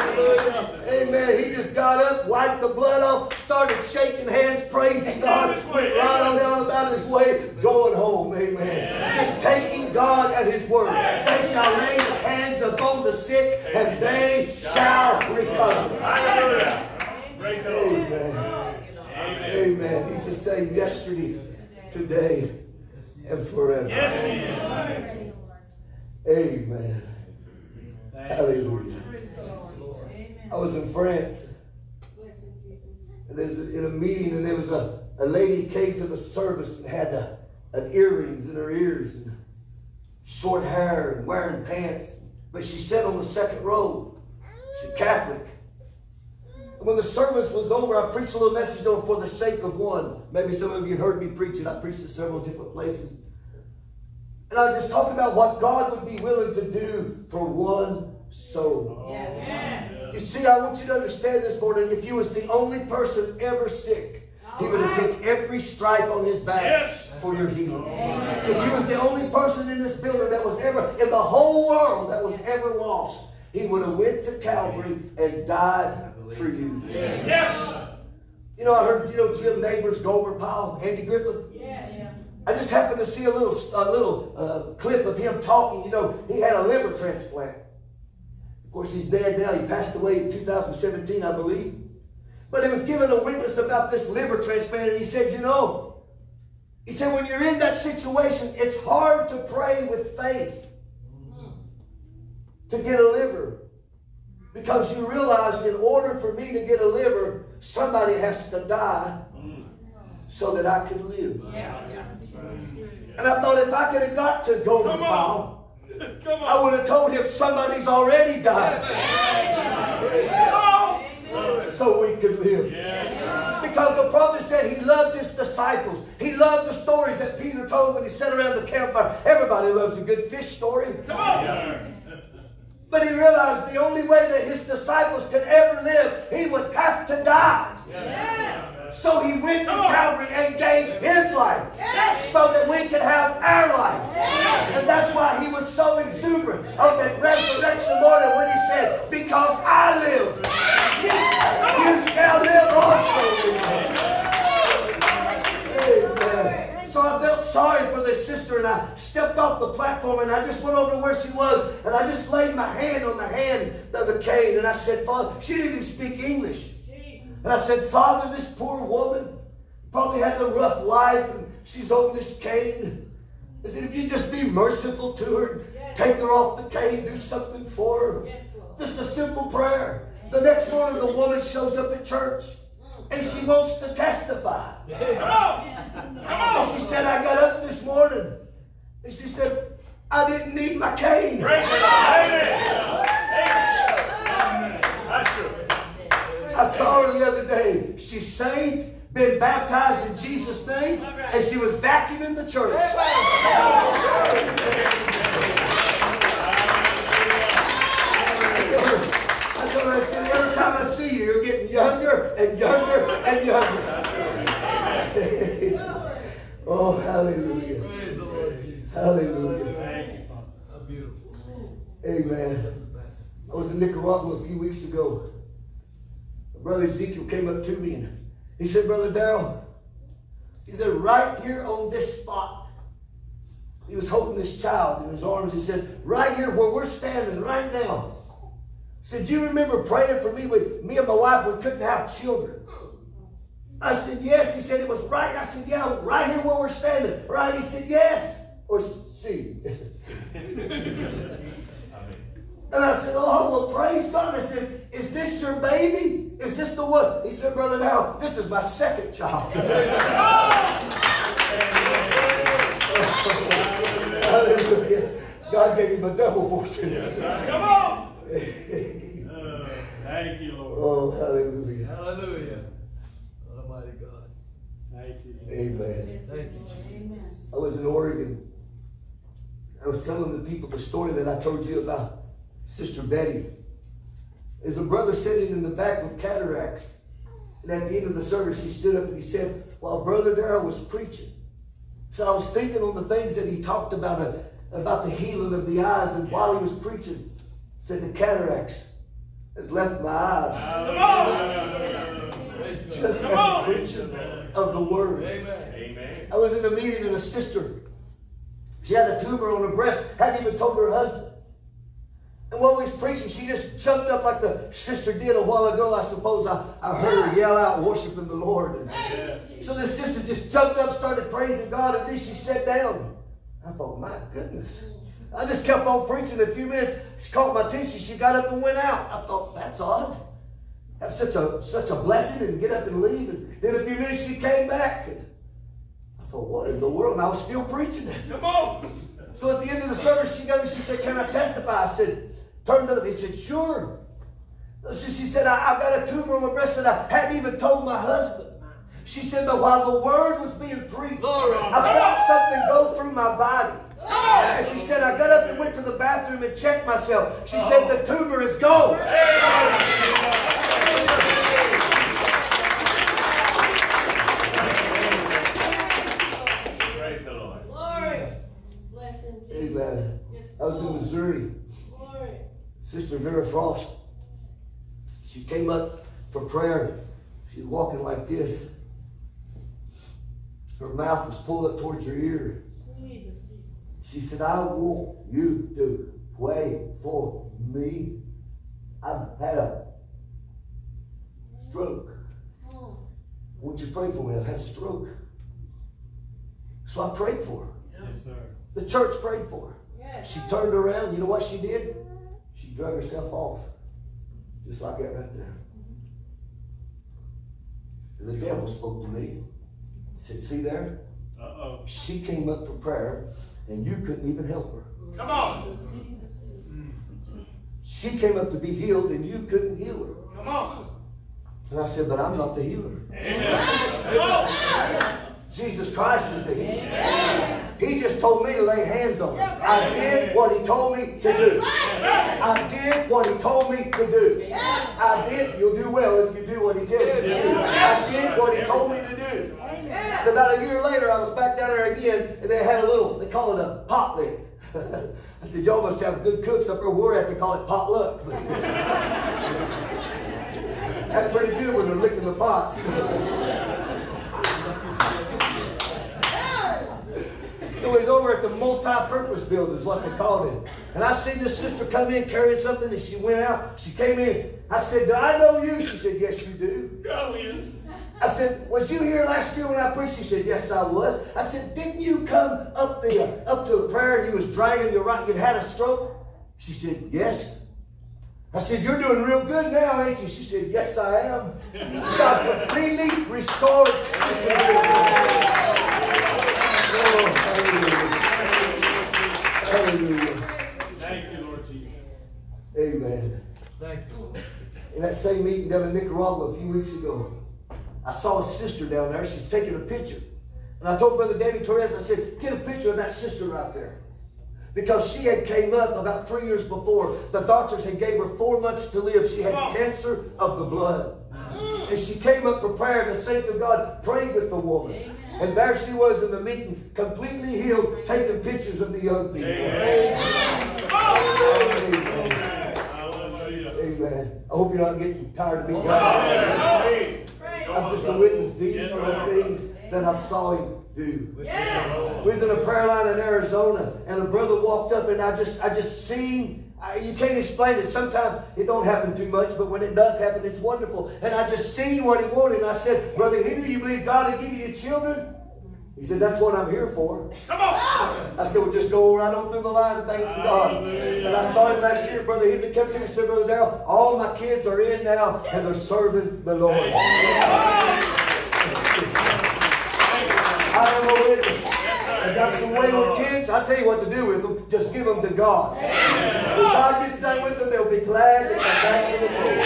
Amen. He just got up, wiped the blood off, started shaking hands, praising God, went right on down about his way, going home. Amen. Just taking God at his word. They shall lay hands upon the sick, and they shall recover. Hallelujah. Praise the Lord. Amen. Amen. He's the same yesterday, today, and forever. Yes. Amen. Hallelujah. I was in France. And there's a, in a meeting, and there was a, a lady came to the service and had a, an earrings in her ears and short hair and wearing pants. But she sat on the second row. She's Catholic. And when the service was over, I preached a little message on for the sake of one. Maybe some of you heard me preach it. I preached it several different places. And I just talked about what God would be willing to do for one soul. You see, I want you to understand this morning. If you was the only person ever sick, he would have took every stripe on his back Yes. for your healing. If you was the only person in this building that was ever, in the whole world that was ever lost, he would have went to Calvary and died for you. Yes. You know, I heard, you know, Jim Nabors, Gomer Pyle, Andy Griffith. Yeah. I just happened to see a little, a little uh, clip of him talking. You know, he had a liver transplant. Of course, he's dead now. He passed away in 2017, I believe. But he was given a witness about this liver transplant, and he said, you know, he said, when you're in that situation, it's hard to pray with faith to get a liver. Because you realize in order for me to get a liver, somebody has to die so that I can live. And I thought if I could have got to Gomer Come on. Pyle, Come I on. would have told him somebody's already died so we could live. Because the prophet said he loved his disciples. He loved the stories that Peter told when he sat around the campfire. Everybody loves a good fish story. Come on. But he realized the only way that his disciples could ever live, he would have to die. So he went to Calvary and gave his life so that we could have our life. And that's why he was so exuberant on that resurrection morning when he said, Because I live, you shall live also. Amen. so I felt sorry for this sister and I stepped off the platform and I just went over to where she was and I just laid my hand on the hand of the cane and I said, Father, she didn't even speak English. And I said, Father, this poor woman probably had a rough life and she's on this cane. I said, if you just be merciful to her, take her off the cane, do something for her. Just a simple prayer. The next morning, the woman shows up at church and she wants to testify. And she said, I got up this morning and she said, I didn't need my cane. Praise the Lord. Amen. Amen. That's true. I saw her the other day. She's saved, been baptized in Jesus' name, and she was vacuuming the church. I told her, I said, every time I see you, you're getting younger and younger and younger. oh, hallelujah. Praise the Lord Jesus. Hallelujah. Thank you, Father. How beautiful. Amen. I was in Nicaragua a few weeks ago. Brother Ezekiel came up to me and he said, Brother Darrell, he said, right here on this spot, he was holding this child in his arms. He said, right here where we're standing right now. He said, do you remember praying for me with me and my wife? We couldn't have children. I said, yes. He said, it was right. I said, yeah, right here where we're standing. Right? He said, yes. Or see. And I said, Oh, well, praise God. I said, Is this your baby? Is this the one? He said, Brother, now, this is my second child. Hallelujah. God gave him a double portion. Come on. Uh, Thank you, Lord. oh, hallelujah. Hallelujah. Almighty God. Thank you. Amen. Thank you, Jesus. I was in Oregon. I was telling the people the story that I told you about Sister Betty. There's a brother sitting in the back with cataracts. And at the end of the service, he stood up and he said, while Brother Darrell was preaching. So I was thinking on the things that he talked about, uh, about the healing of the eyes. And while he was preaching, said the cataracts has left my eyes. Come on. Just at on. the preaching of the word. Amen. Amen. I was in a meeting and a sister, she had a tumor on her breast, hadn't even told her husband. And while we was preaching, she just jumped up like the sister did a while ago. I suppose I, I heard her yell out, worshiping the Lord. And so this sister just jumped up, started praising God, and then she sat down. I thought, my goodness. I just kept on preaching. In a few minutes, she caught my attention. She got up and went out. I thought, that's odd. That's such a such a blessing, and get up and leave. And then a few minutes, she came back. And I thought, what in the world? And I was still preaching. Come on. So at the end of the service, she got goes, she said, Can I testify? I said, Turn to them. He said, Sure. So she said, I, I've got a tumor on my breast that I hadn't even told my husband. She said, But while the word was being preached, Glory. I felt something go through my body. And she said, I got up and went to the bathroom and checked myself. She said, The tumor is gone. Praise the Lord. Glory. Bless him, Jesus. Amen. I was in Missouri. Sister Vera Frost. She came up for prayer. She's walking like this. Her mouth was pulled up towards her ear. She said, I want you to pray for me. I've had a stroke. Oh, I want you pray for me. I've had a stroke. So I prayed for her. Yes, sir. The church prayed for her. yes. She turned around. You know what she did? She drug herself off. Just like that right there. And the devil spoke to me. He said, See there? Uh-oh. She came up for prayer, and you couldn't even help her. Come on. She came up to be healed, and you couldn't heal her. Come on. And I said, But I'm not the healer. Amen. Jesus Christ is the healer. He just told me to lay hands on her. I did what he told me to do. I did what he told me to do. I did. You'll do well if you do what he tells you to do. I did what he told me to do. And about a year later, I was back down there again, and they had a little, they call it a potluck. I said, y'all must have good cooks up there we're at. They call it potluck. That's pretty good when they're licking the pots. at the multi-purpose building is what they called it. And I see this sister come in carrying something and she went out. She came in. I said, do I know you? She said, yes, you do. Oh, yes. I said, was you here last year when I preached? She said, yes, I was. I said, didn't you come up the up to a prayer and you was dragging your right, you'd had a stroke? She said, yes. I said, you're doing real good now, ain't you? She said, yes, I am. God completely restored. Oh, Amen. Thank you. In that same meeting down in Nicaragua a few weeks ago, I saw a sister down there. She's taking a picture. And I told Brother Danny Torres, I said, get a picture of that sister right there. Because she had came up about three years before. The doctors had gave her four months to live. She had cancer of the blood. And she came up for prayer. The saints of God prayed with the woman. And there she was in the meeting, completely healed, taking pictures of the young people. Amen. Hallelujah. Amen. I hope you're not getting tired of me. Oh, guys. I'm just a witness. These Yes, are the things that I saw him do. Yes. We was in a prayer line in Arizona, and a brother walked up, and I just, I just seen. I, you can't explain it. Sometimes it don't happen too much, but when it does happen, it's wonderful. And I just seen what he wanted, and I said, Brother Henry, you believe God will give you your children? He said, That's what I'm here for. Come on. I said, well, just go right on through the line, thank you, God. And I saw him last year, Brother Henry came to me and said, Brother Darrell, all my kids are in now, and they're serving the Lord. I am a witness. I got some wayward kids. I tell you what to do with them. Just give them to God. When God gets done with them, they'll be glad come back to the Lord.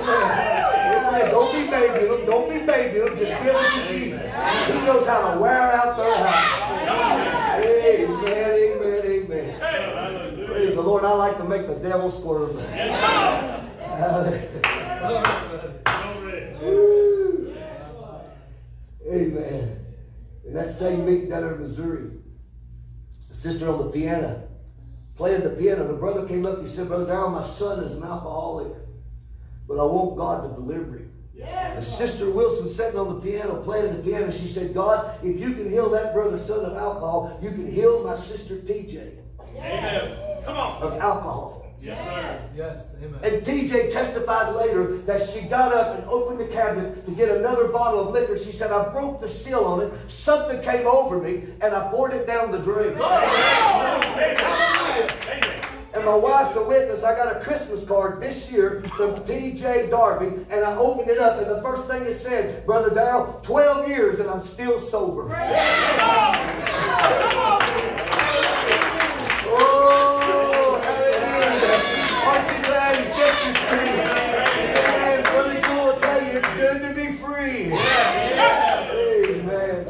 Amen. Amen. Don't be baby them. Don't be baby them. Just give them to Jesus. He knows how to wear out their house. Amen. Amen. Amen. Praise the Lord. I like to make the devil squirm. Amen. In that same meeting down in Missouri, a sister on the piano, playing the piano. The brother came up and he said, Brother Darrell, my son is an alcoholic, but I want God to deliver him. The sister Wilson sitting on the piano, playing the piano, she said, God, if you can heal that brother son of alcohol, you can heal my sister TJ Amen. Come on. of alcohol. Yes, sir. Yes, amen. And TJ testified later that she got up and opened the cabinet to get another bottle of liquor. She said, I broke the seal on it. Something came over me and I poured it down the drain. And my wife's a witness. I got a Christmas card this year from TJ Darby and I opened it up and the first thing it said, Brother Darrell, 12 years and I'm still sober. Oh, hallelujah. Aren't you glad he set you free? Amen. Brother Joel will tell you it's good to be free. Amen.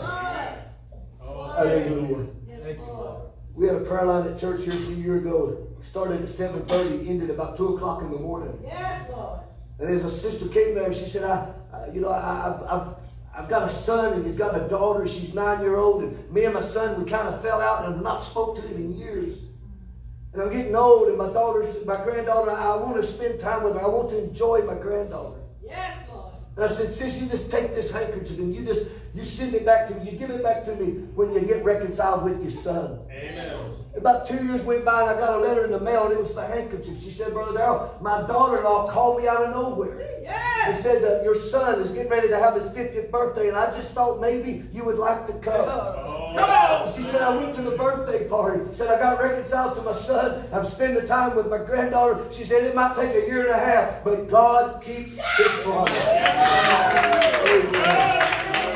Hallelujah. Thank you, Lord. We had a prayer line at church here a few years ago. It started at 7.30, ended about 2 o'clock in the morning. Yes, Lord. And there's a sister came there and she said, I, I you know, I, I've, I've, I've got a son and he's got a daughter. She's nine year old. And me and my son, we kind of fell out and I've not spoke to him in years. And I'm getting old and my daughter's, my granddaughter, I want to spend time with her. I want to enjoy my granddaughter. Yes, Lord. And I said, sis, you just take this handkerchief and you just, you send it back to me. You give it back to me when you get reconciled with your son. Amen. About two years went by and I got a letter in the mail and it was the handkerchief. She said, Brother Darrell, my daughter-in-law called me out of nowhere. Yes. They said that your son is getting ready to have his 50th birthday and I just thought maybe you would like to come. Come on. She said, I went to the birthday party. Said, I got reconciled to my son. I'm spending time with my granddaughter. She said, it might take a year and a half, but God keeps his promise. Amen.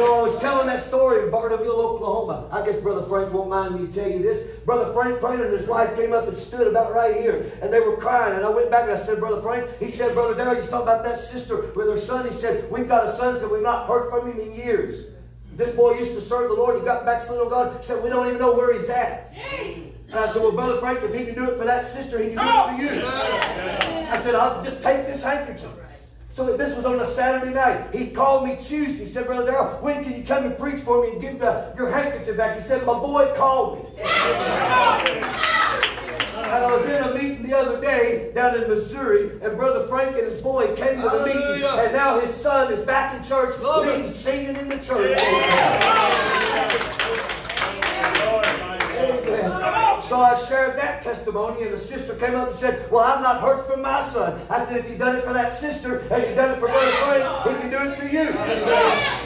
So I was telling that story in Bartlesville, Oklahoma. I guess Brother Frank won't mind me tell you this. Brother Frank Prater and his wife came up and stood about right here, and they were crying. And I went back and I said, Brother Frank, he said, Brother Darrell, you talking about that sister with her son. He said, we've got a son, said we've not heard from him in years. This boy used to serve the Lord. He got back to the God. He said, we don't even know where he's at. And I said, well, Brother Frank, if he can do it for that sister, he can do it for you. I said, I'll just take this handkerchief. So this was on a Saturday night. He called me Tuesday. He said, Brother Darrell, when can you come and preach for me and give the, your handkerchief back? He said, my boy called me. And I was in a meeting the other day down in Missouri, and Brother Frank and his boy came to the meeting, and now his son is back in church, leading, singing in the church. So I shared that testimony, and the sister came up and said, Well, I'm not hurt from my son. I said, If you done it for that sister and you done it for Brother Frank, he can do it for you.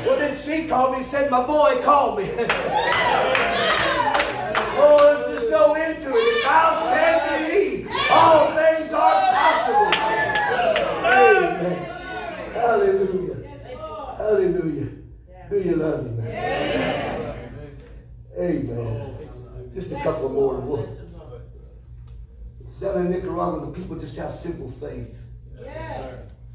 Well, then she called me and said, My boy called me. oh, let's just go into it. If house can believe, all things are possible. Amen. Hallelujah. Hallelujah. Do you love him? Amen. Just a couple more. We'll- Down in Nicaragua, the people just have simple faith. Yeah.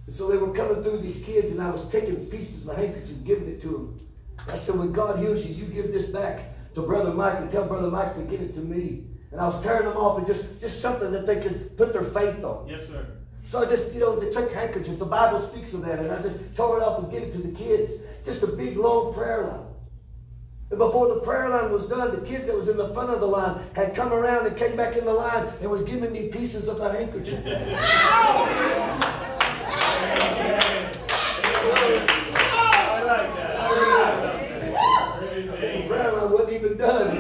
So they were coming through these kids, and I was taking pieces of the handkerchief and giving it to them. I said, when God heals you, you give this back to Brother Mike and tell Brother Mike to give it to me. And I was tearing them off and just, just something that they could put their faith on. Yes, sir. So I just, you know, they took handkerchiefs. The Bible speaks of that. And I just tore it off and gave it to the kids. Just a big, long prayer line. Before the prayer line was done, the kids that was in the front of the line had come around and came back in the line and was giving me pieces of the handkerchief. I like that. The prayer line wasn't even done.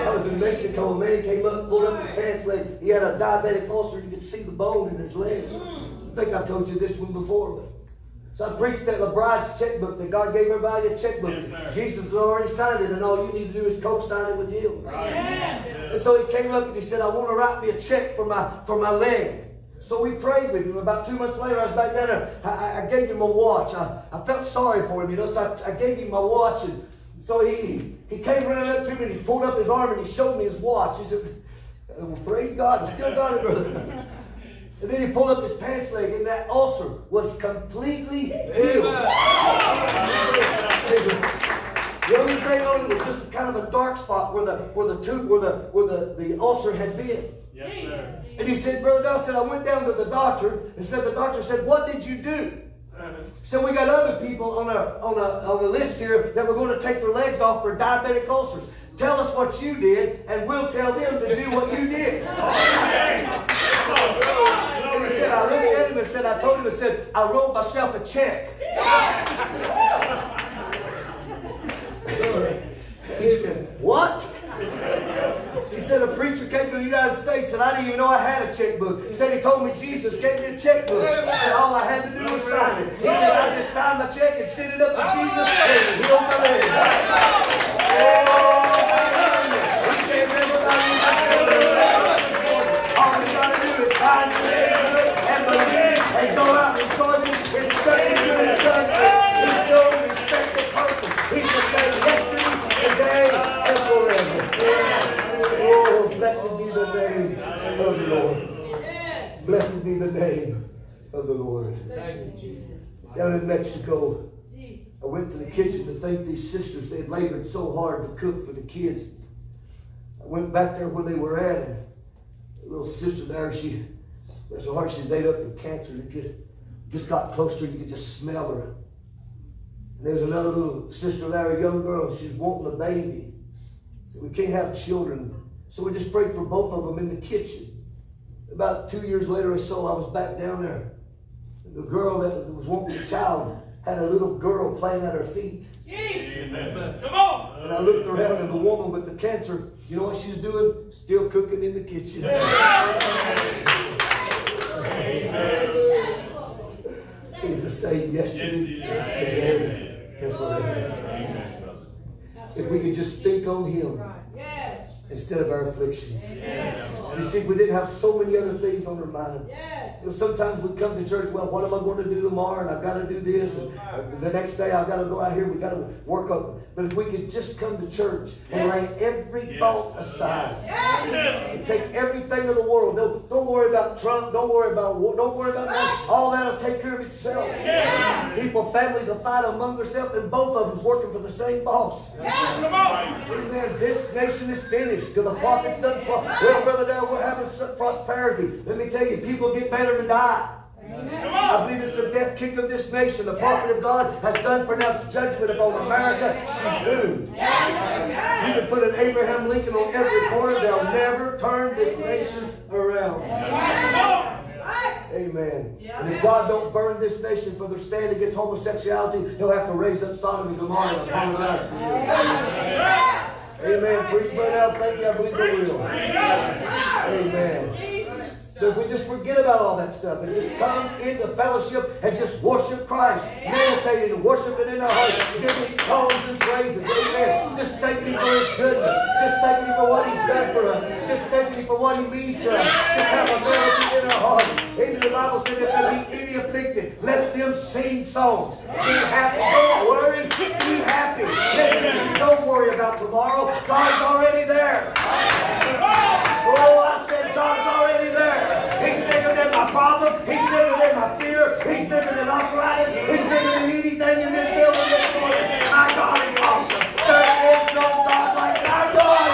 I was in Mexico. A man came up, pulled up his pants leg. He had a diabetic ulcer. You could see the bone in his leg. I think I told you this one before, but so I preached that LeBron's checkbook that God gave everybody a checkbook. Yes. Jesus has already signed it, and all you need to do is co-sign it with Him. Right. And so he came up and he said, "I want to write me a check for my for my leg." So we prayed with him. About two months later, I was back down there. I, I- I gave him a watch. I, I felt sorry for him, you know, so I, I gave him my watch. And so he, he came running up to me and he pulled up his arm and he showed me his watch. He said, well, praise God, I still got it, brother. And then he pulled up his pants leg and that ulcer was completely healed. The only thing on it was just kind of a dark spot where the where the where the where the, the ulcer had been. Yes, sir. And he said, Brother Dow said, I went down to the doctor and said, the doctor said, What did you do? So we got other people on a on a on a list here that were going to take their legs off for diabetic ulcers. Tell us what you did, and we'll tell them to do what you did. And he said, I looked at him and said, I told him, I said, I wrote myself a check. He said, What? He said, A preacher came from the United States and I didn't even know I had a checkbook. He said, He told me Jesus gave me a checkbook. And All I had to do was sign it. He said, I just signed my check and sent it up to Jesus and he healed my leg. Oh. He gave everybody a checkbook. All we got and believe and go out rejoicing in such a good country. He's no respected person. He's the same yesterday, today, and forever. Oh, blessed be the name of the Lord. Blessed be the name of the Lord. Down in Mexico, I went to the kitchen to thank these sisters. They had labored so hard to cook for the kids. I went back there where they were at, and the little sister there, she, bless her heart, she's ate up with cancer. It just, just got close to her, you could just smell her. And there's another little sister there, a young girl, she's wanting a baby. So we can't have children. So we just prayed for both of them in the kitchen. About two years later or so, I was back down there. And the girl that was wanting a child had a little girl playing at her feet. Come on. And I looked around and the woman with the cancer, you know what she was doing? Still cooking in the kitchen. He's the same yesterday. today, and forever. If we could just think on him Yes. instead of our afflictions. You see, we didn't have so many other things on our mind. Yes. You know, sometimes we come to church, well, what am I going to do tomorrow? And I've got to do this. And uh, the next day I've got to go out here. We've got to work up. But if we could just come to church and lay every thought aside. And take everything of the world. Don't, don't worry about Trump. Don't worry about war. Don't worry about that. All that'll take care of itself. People, families will fight among themselves, and both of them's working for the same boss. Come on. Amen. This nation is finished because the prophets done. Pro- well, brother, now we're having prosperity. Let me tell you, people get better to die. I believe it's the death kick of this nation. The prophet of God has done pronounced judgment upon America. She's doomed. You can put an Abraham Lincoln on every corner. They'll never turn this nation around. Amen. And if God don't burn this nation for their stand against homosexuality, He'll have to raise up Sodom and Gomorrah upon the rest of. Amen. Preach, brother. Al. Thank you. I believe they will. Amen. So if we just forget about all that stuff and just come into fellowship and just worship Christ, meditating and worshiping in our hearts, giving songs and praises, amen. Just thanking Him for His goodness, just thanking Him for what He's done for us, just thanking Him for what He means to us, just have a melody in our heart. Amen. The Bible said if there be any afflicted, let them sing songs. Be happy. Don't worry. Be happy. Listen, don't worry about tomorrow. God's already there. Oh, I said God's already there. He's bigger than my problem. He's bigger than my fear. He's bigger than arthritis. He's bigger than anything in this building this morning. My God is awesome. There is no God like my God.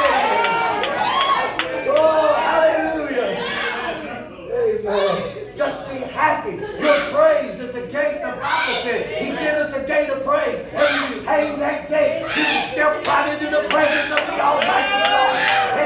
Oh, hallelujah. Amen. Just be happy. Your praise is the gate the Bible said. He gives us a gate of praise. And when you hang that gate, you can step right into the presence of the Almighty God.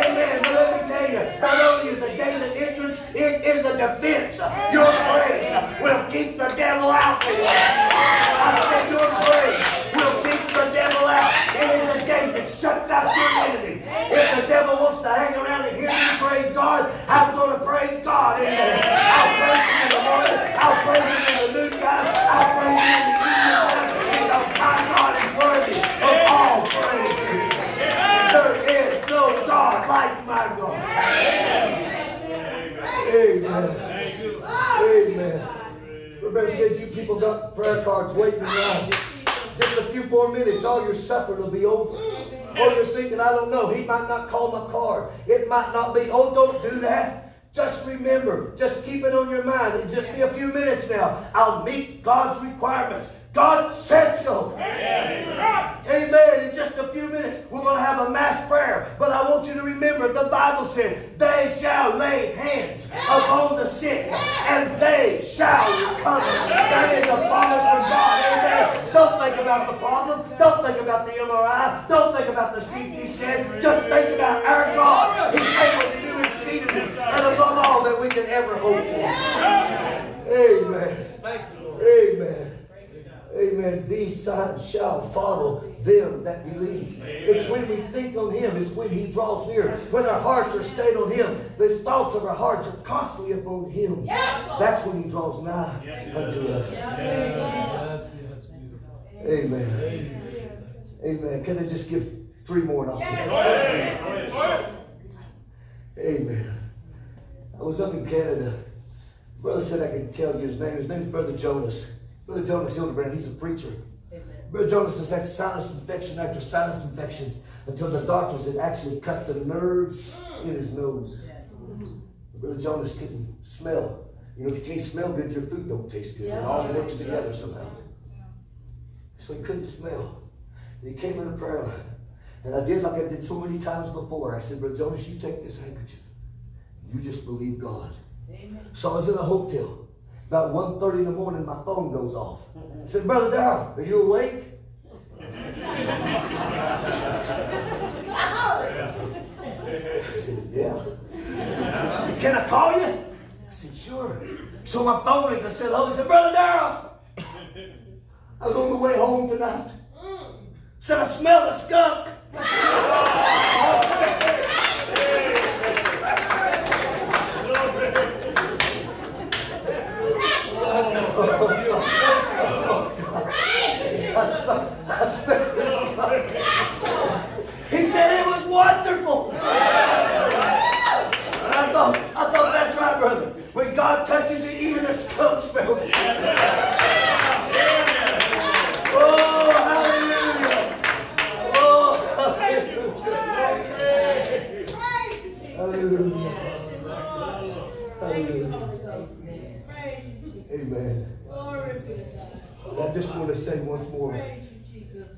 Amen. But let me tell you, not only is a gate entrance, it is a defense. Your praise will keep the devil out. I said your praise will keep the devil out. It is a gate that shuts out your enemy. If the devil wants to hang around and hear me praise God, I'm going to praise God. Amen. I'll praise him in the morning. I'll praise him in the noontime. I'll praise him in the evening time because my God is worthy of all praise. There is no God like my God. Amen. Amen. Everybody said you people got prayer cards waiting around. Just a few more minutes, all your suffering will be over. Oh, you're thinking, I don't know. He might not call my card. It might not be. Oh, don't do that. Just remember, just keep it on your mind. In just be a few minutes now. I'll meet God's requirements. God said so. Amen. In just a few minutes, we're going to have a mass prayer. But I want you to remember the Bible said, they shall lay hands upon the sick and they shall recover. That is a promise from God. Amen. Don't think about the problem. Don't think about the MRI. Don't think about the CT scan. Just think about our God. He's able to do exceedingly and above all that we can ever hope for. Amen. Amen. Amen. These signs shall follow them that believe. It's when we think on Him, it's when He draws near. When our hearts are stayed on Him, the thoughts of our hearts are constantly upon Him. Yes, That's when He draws nigh unto us. Yes, Amen. Amen. Can I just give three more? And I'll quit? Amen. I was up in Canada. Brother said I could tell you his name. His name's Brother Jonas. Brother Jonas Hildebrand, he's a preacher. Brother Jonas has had sinus infection after sinus infection until the doctors had actually cut the nerves in his nose. Brother Jonas couldn't smell. You know, if you can't smell good, your food don't taste good. It all works together somehow. So he couldn't smell. And he came in a prayer line. And I did like I did so many times before. I said, Brother Jonas, you take this handkerchief. You just believe God. So I was in a hotel. About 1.30 in the morning, my phone goes off. I said, Brother Darrell, are you awake? I said, yeah. I said, can I call you? I said, sure. So my phone rings. I said, hello. He said, Brother Darrell, I was on the way home tonight. Said I smelled a skunk. He said it was wonderful. And I thought, I thought that's right, brother. When God touches you, even a skunk smells. it. Oh, hallelujah. Oh, hallelujah. Hallelujah. Hallelujah. Amen. I just want to say once more,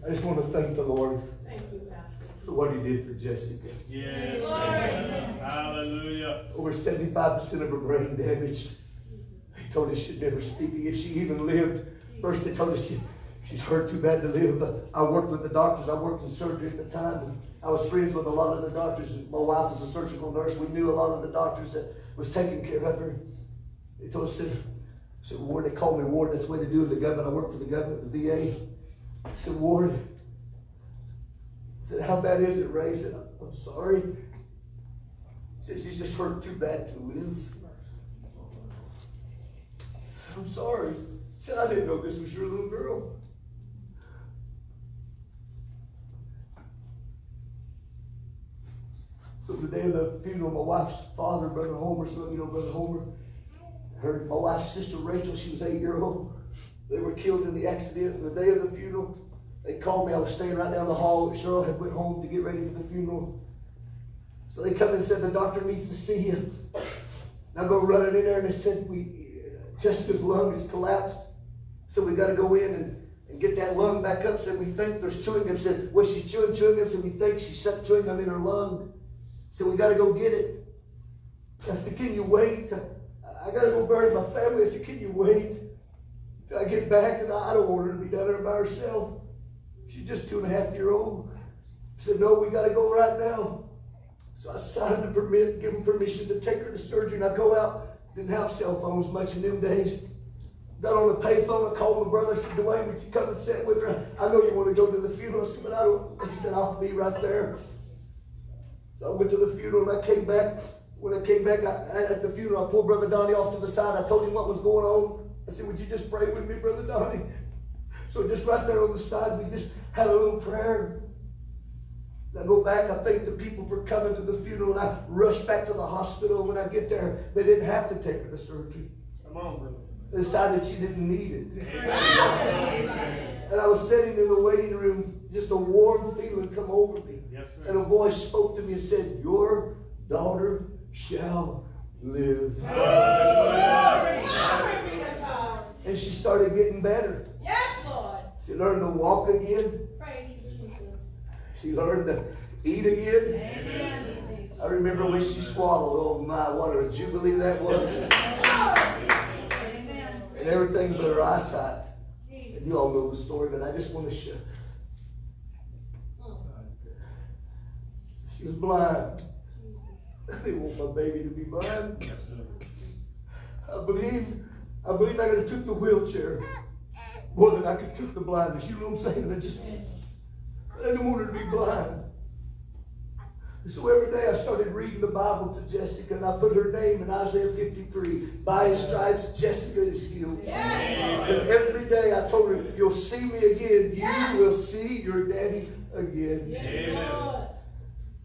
I just want to thank the Lord for what he did for Jessica. Yes. Hallelujah. Over 75% of her brain damaged. They told her she'd never speak. If she even lived, first they told her she, she's hurt too bad to live. But I worked with the doctors. I worked in surgery at the time. I was friends with a lot of the doctors. My wife was a surgical nurse. We knew a lot of the doctors that was taking care of her. They told us, said, said, Ward, they called me Ward, that's the way they do it in the government. I work for the government, the VA. I said, Ward, I said, how bad is it, Ray? I said, I'm sorry. He said, she's just hurt too bad to live. I said, I'm sorry. He said, I didn't know this was your little girl. So the day of the funeral, my wife's father, Brother Homer, of you know Brother Homer, her, my wife's sister Rachel, she was eight year old. They were killed in the accident. The day of the funeral, they called me. I was staying right down the hall. Cheryl had went home to get ready for the funeral. So they come and said, the doctor needs to see you. And I go running in there and they said, we, uh, Jessica's lung has collapsed. So we got to go in and, and get that lung back up. Said, we think there's chewing gum. Said, was she chewing chewing gum? Said, we think she sucked chewing gum in her lung. So we got to go get it. I said, can you wait? I got to go bury my family. I said, can you wait I get back? And I don't want her to be down there by herself. She's just two and a half year old. I said, no, we got to go right now. So I signed the permit, give them permission to take her to surgery. And I go out, didn't have cell phones much in them days. Got on the payphone, I called my brother, I said, Dwayne, would you come and sit with her? I know you want to go to the funeral. I said, but I don't. He said, I'll be right there. So I went to the funeral and I came back. When I came back I, at the funeral, I pulled Brother Donnie off to the side. I told him what was going on. I said, would you just pray with me, Brother Donnie? So just right there on the side, we just had a little prayer. I go back, I thank the people for coming to the funeral, and I rush back to the hospital. When I get there, they didn't have to take her to surgery. Come on, brother. They decided she didn't need it. And I was sitting in the waiting room, just a warm feeling come over me. Yes, sir. And a voice spoke to me and said, Your daughter shall live. And she started getting better. Yes, Lord. She learned to walk again. Praise Jesus. She learned to eat again. Amen. I remember when she swallowed. Oh my, what a jubilee that was. Amen. And everything but her eyesight. And you all know the story, but I just want to show. She was blind. Didn't want my baby to be blind. I believe, I believe I could have took the wheelchair more than I could took the blindness. You know what I'm saying? I just, I didn't want her to be blind. So every day I started reading the Bible to Jessica and I put her name in Isaiah 53. By his stripes, Jessica is healed. And every day I told her, you'll see me again. You will see your daddy again. Yes.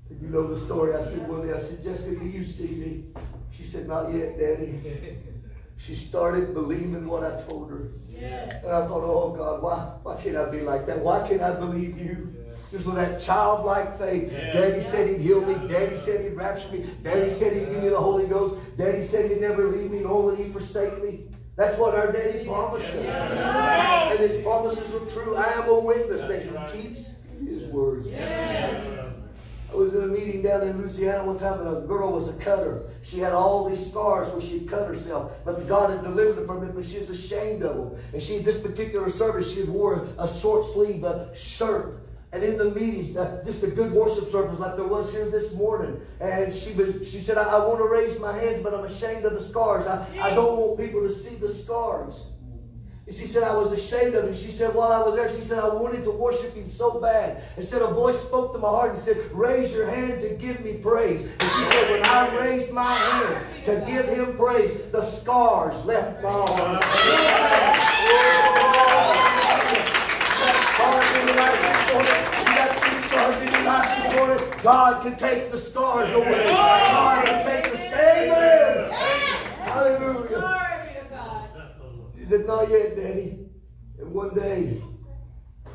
And you know the story. I said one day, I said, Jessica, do you see me? She said, not yet, daddy. She started believing what I told her. Yes. And I thought, oh God, why, why can't I be like that? Why can't I believe you? Just with that childlike faith. Yeah. Daddy said he'd heal me. Daddy said he'd rapture me. Daddy said he'd give me the Holy Ghost. Daddy said he'd never leave me, nor would he forsake me. That's what our daddy promised us. And his promises are true. I am a witness that he keeps his word. I was in a meeting down in Louisiana one time, and a girl was a cutter. She had all these scars where she cut herself, but God had delivered her from it, but she was ashamed of them. And she, this particular service, she had wore a short sleeve uh, shirt. And in the meetings, just a good worship service like there was here this morning. And she was, she said, I, I want to raise my hands, but I'm ashamed of the scars. I, I don't want people to see the scars. And she said, I was ashamed of him. She said, while I was there, she said, I wanted to worship him so bad. And said, a voice spoke to my heart and said, raise your hands and give me praise. And she said, when I raised my hands to give him praise, the scars left my arm. God can take the scars away. God can take the Amen. Hallelujah. Glory be to God. She said, not yet, Daddy. And one day,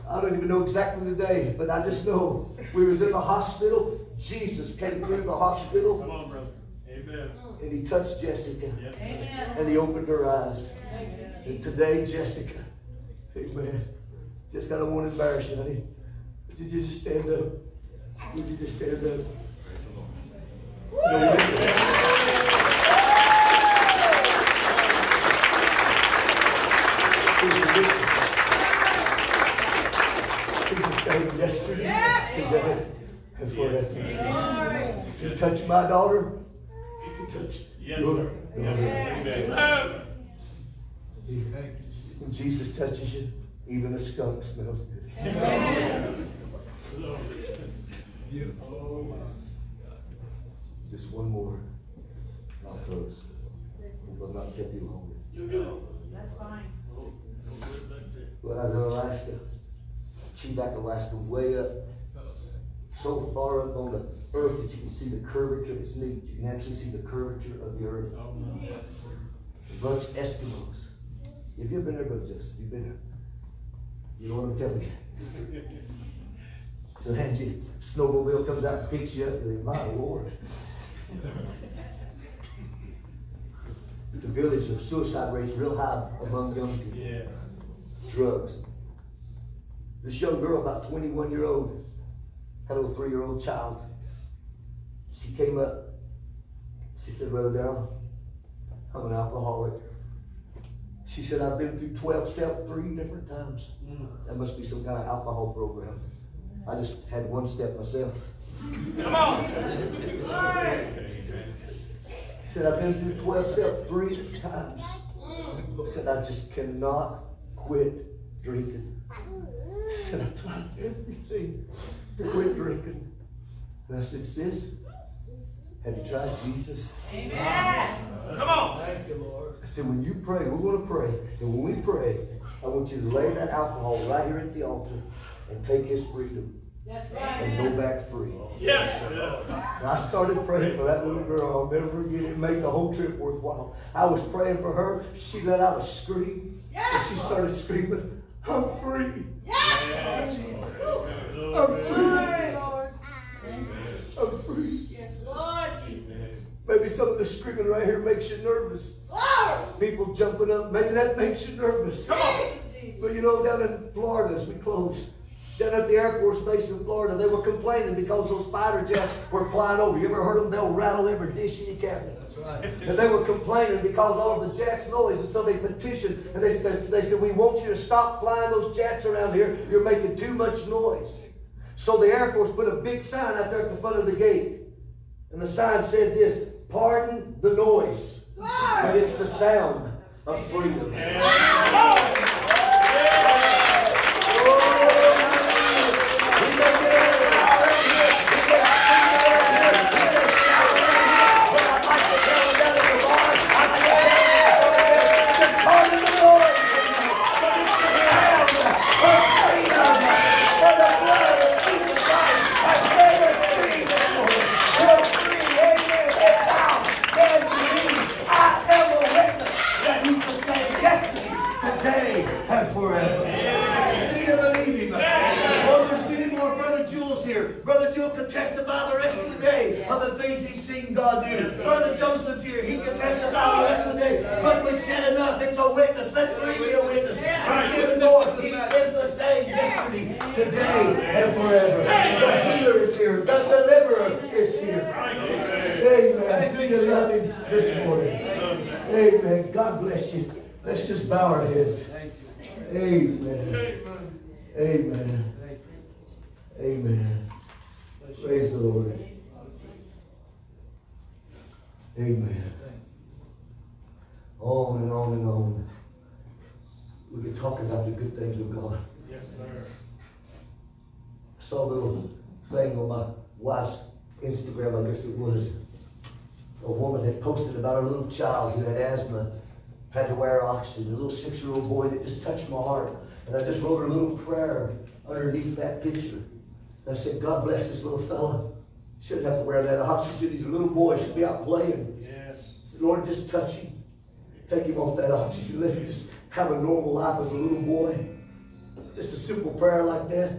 I don't even know exactly the day, but I just know we was in the hospital. Jesus came through the Come hospital on, brother. Amen. and he touched Jessica Yes. Amen. and he opened her eyes. Amen. And today, Jessica, amen. Just I don't want to embarrass you, honey. Would you just stand up? Would you just stand up? He's yesterday, today, and forever. Glory. If you touch my daughter, you can touch Yes, sir. Yes, sir. Amen. When Jesus touches you, even a skunk smells good. Just one more. I'll close. Hope I've not kept you longer. That's fine. When I was in Alaska, Chevak, Alaska, way up, so far up on the earth that you can see the curvature. of It's neat. You can actually see the curvature of the earth. A bunch of Eskimos. Have you ever been there, Brother Justin? You've been there. You know what I'm telling you. The land snowmobile comes out and picks you up, and my Lord. The village of suicide rates real high among young people. Yeah. Drugs. This young girl, about 21 year old, had a little three year old child. She came up. She said, Brother Darrell, I'm an alcoholic. She said, I've been through 12 step three different times. Mm. That must be some kind of alcohol program. I just had one step myself. Come on. She said, I've been through 12 step three times. Mm. Said, I just cannot quit drinking. She said, I've tried everything to quit drinking. And I said, sis, have you tried Jesus? Amen. Come on. Thank you, Lord. I said, when you pray, we're going to pray. And when we pray, I want you to lay that alcohol right here at the altar and take his freedom That's and go back free. Yes. And I started praying for that little girl. I'll never forget it. It made the whole trip worthwhile. I was praying for her. She let out a scream. And she started screaming, I'm free. Yes. I'm free. Lord. I'm free. Yes, Lord Jesus. Maybe some of the screaming right here makes you nervous. Lord. People jumping up, maybe that makes you nervous. Come on. But you know, down in Florida, as we close, down at the Air Force Base in Florida, they were complaining because those fighter jets were flying over. You ever heard them? They'll rattle every dish in your cabinet. That's right. And they were complaining because all the jets noise, and so they petitioned and they, they, they said, "We want you to stop flying those jets around here. You're making too much noise." So the Air Force put a big sign out there at the front of the gate, and the sign said this: "Pardon the noise, but it's the sound of freedom." Today I said, God bless this little fella. Shouldn't have to wear that oxygen. He's a little boy, should be out playing. Yes. I said, Lord, just touch him. Take him off that oxygen. Let him just have a normal life as a little boy. Just a simple prayer like that.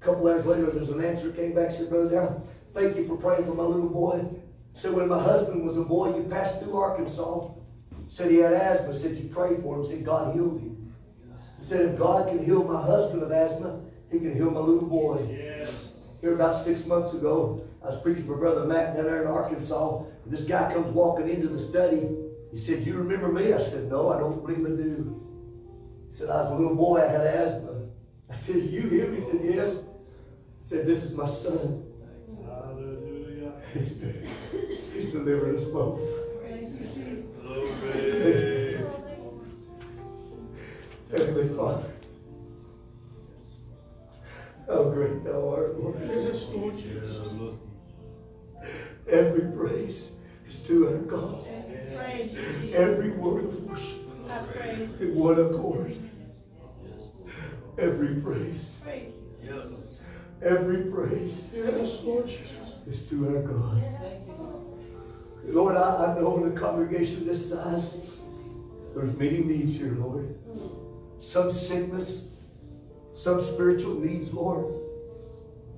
A couple hours later, there's an answer came back. Said, Brother Darrell, thank you for praying for my little boy. Said, when my husband was a boy, you passed through Arkansas. Said he had asthma. Said you prayed for him. Said God healed him. He said, if God can heal my husband of asthma, he can heal my little boy. Yes. Here about six months ago, I was preaching for Brother Matt down there in Arkansas. And this guy comes walking into the study. He said, You remember me? I said, No, I don't believe I do. He said, I was a little boy, I had asthma. I said, You him? He said, Yes. He said, This is my son. Hallelujah. He's, he's delivering us both. Heavenly Father, how great thou art, Lord. Yes, Lord Jesus. Every praise is to our God. Praise. Every word of worship in one accord. Every praise, every praise is to our God. Lord, I, I know in a congregation this size, there's many needs here, Lord. Some sickness, some spiritual needs, Lord.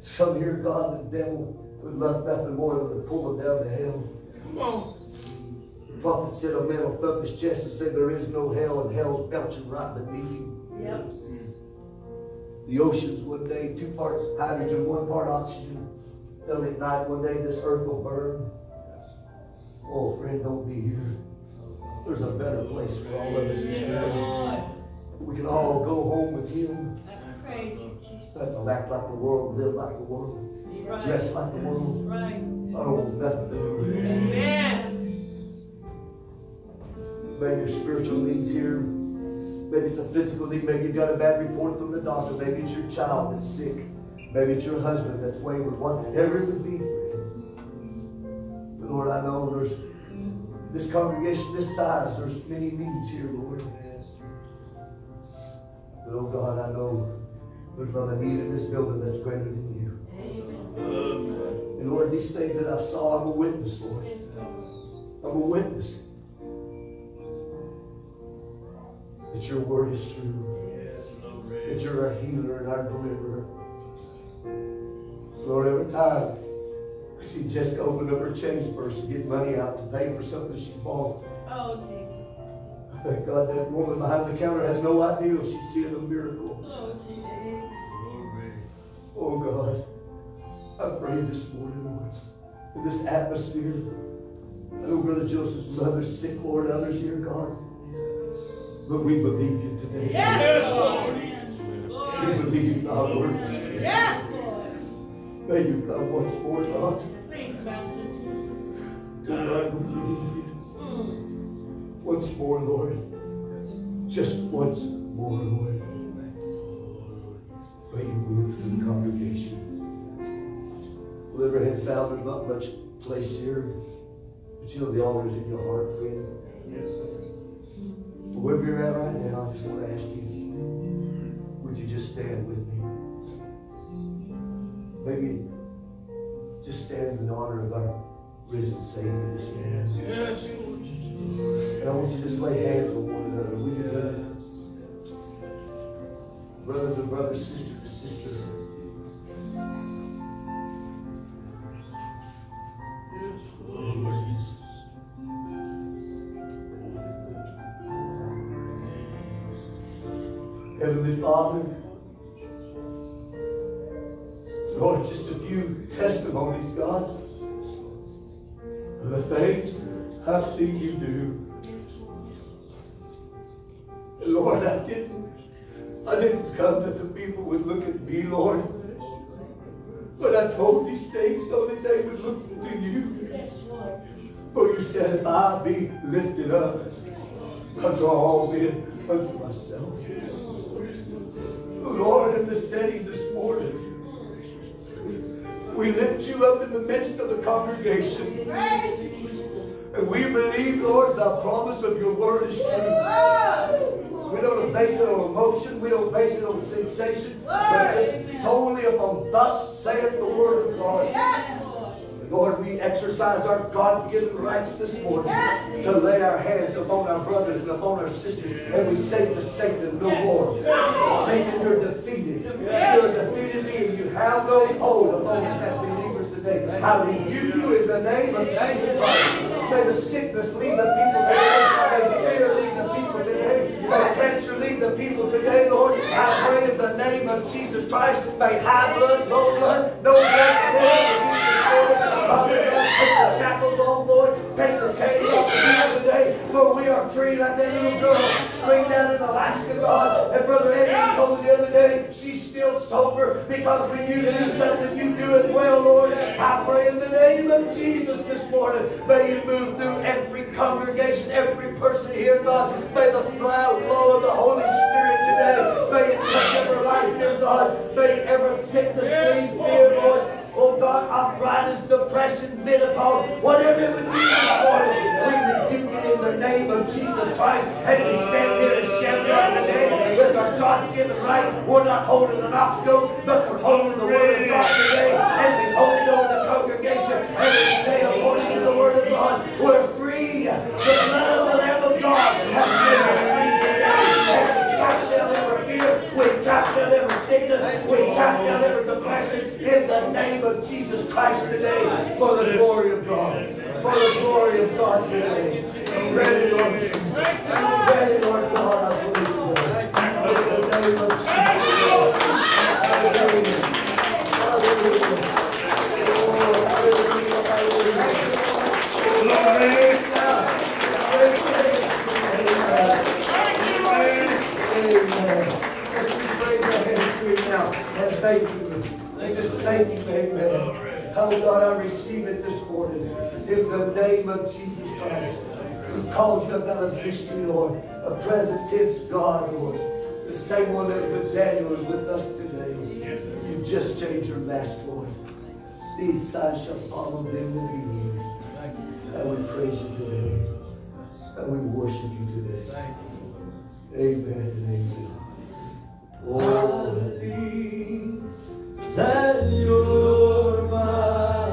Some here, God, the devil would love nothing more than to pull them down to hell. Come on. The prophet said a man will thump his chest and say there is no hell, and hell's belching right beneath him. Yep. The oceans one day, two parts hydrogen, one part oxygen. They'll ignite one day, this earth will burn. Oh, friend, don't be here. There's a better place for all of us. We can all go home with Him. Praise you, Jesus. Not act like the world, live like the world, Right. dress like the world. Right. I nothing to do. Amen. Maybe your spiritual needs here. Maybe it's a physical need. Maybe you've got a bad report from the doctor. Maybe it's your child that's sick. Maybe it's your husband that's wayward. Whatever it would be. But Lord, I know there's this congregation this size. There's many needs here, Lord. But oh God, I know there's not a need in this building that's greater than you. Amen. And Lord, these things that I saw, I'm a witness, Lord. I'm a witness. that your word is true. That you're our healer and our deliverer. Lord, every time I see Jessica open up her change purse and get money out to pay for something she bought, Oh, Jesus. I thank God that woman behind the counter has no idea she's seeing a miracle. Oh, Jesus. Oh God, I pray this morning, Lord, in this atmosphere. I know Brother Joseph's mother's sick, Lord, others here, God. But we believe you today. Yes, Lord. We Lord. believe our word is true. Yes, Lord. May you come once more, God. Please, Master Jesus. Tonight we believe you. Once more, Lord. Just once more, Lord. May you move through the congregation. With every head bowed, there's not much place here. But you know the altar's in your heart, friend. Wherever you're at right now, I just want to ask you, would you just stand with me? Maybe just stand in honor of our risen Savior this morning. Yes, And I want you to just lay hands on one another. Will you do that? Brother to brother, sister to sister. Yes, Lord Jesus. Heavenly Father, Lord, just a few testimonies, God, the things I've seen you do. Lord, I didn't, I didn't come that the people would look at me, Lord, but I told these things so that they would look to you. For you said, if I be lifted up, draw all men unto myself. Lord, in the setting this morning, we lift you up in the midst of the congregation. And we believe, Lord, the promise of your word is true. We don't base it on emotion. We don't base it on sensation. But just solely upon thus saith the word of God. Yes, Lord. We exercise our God-given rights this morning Yes. to lay our hands upon our brothers and upon our sisters, and we say to Satan, no more. Satan, you're defeated. You're a defeated being. You have no hold upon us as believers today. I rebuke you in the name of Jesus Christ. May the sickness leave the people today. May fear leave the people today. May cancer leave the people today, Lord. I pray in the name of Jesus Christ. May high blood, low blood, no blood, Lord, Father, God, take the shackles off, Lord. Take the chains off of people today. For we are free like that little girl straight down in Alaska, God. And Brother Eddie told me the other day, she's still sober because when you do something, you do it well, Lord. I pray in the name of Jesus this morning, may you move through every congregation, every person here, God. May the flow of the Holy Spirit today. May it touch every life here, God. May every sickness leave fear, Lord. Oh God, our arthritis, depression, menopause, whatever it would be this morning, we rebuke it in the name of Jesus Christ. And we stand here and shout out today with our God-given right. We're not holding an obstacle, but we're holding the word of God today. And we hold it over the congregation. And we say, according to the word of God, we're free. The blood of the Lamb of God has made us free today. And we cast down every fear. We cast down every sickness. We cast down every depression in the name of Jesus Christ today for the glory of God. For the glory of God today. Ready, Lord Jesus. Ready, Lord God, I believe. In the name of Jesus. Hallelujah. Hallelujah. Hallelujah, hallelujah. Let's just raise our hands to Him now and thank you. And just thank you, amen. Oh God, I receive it this morning in the name of Jesus Christ. Who called you out of history, Lord. A present tense God, Lord. The same one was with Daniel is with us today. You just changed your mask, Lord. These signs shall follow them that believe. And we praise you today. And we worship you today. Amen amen. Believe that you're my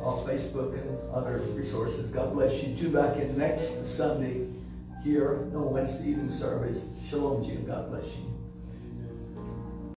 off Facebook and other resources. God bless you. Tune back in next Sunday here on Wednesday evening service. Shalom, Jim. God bless you.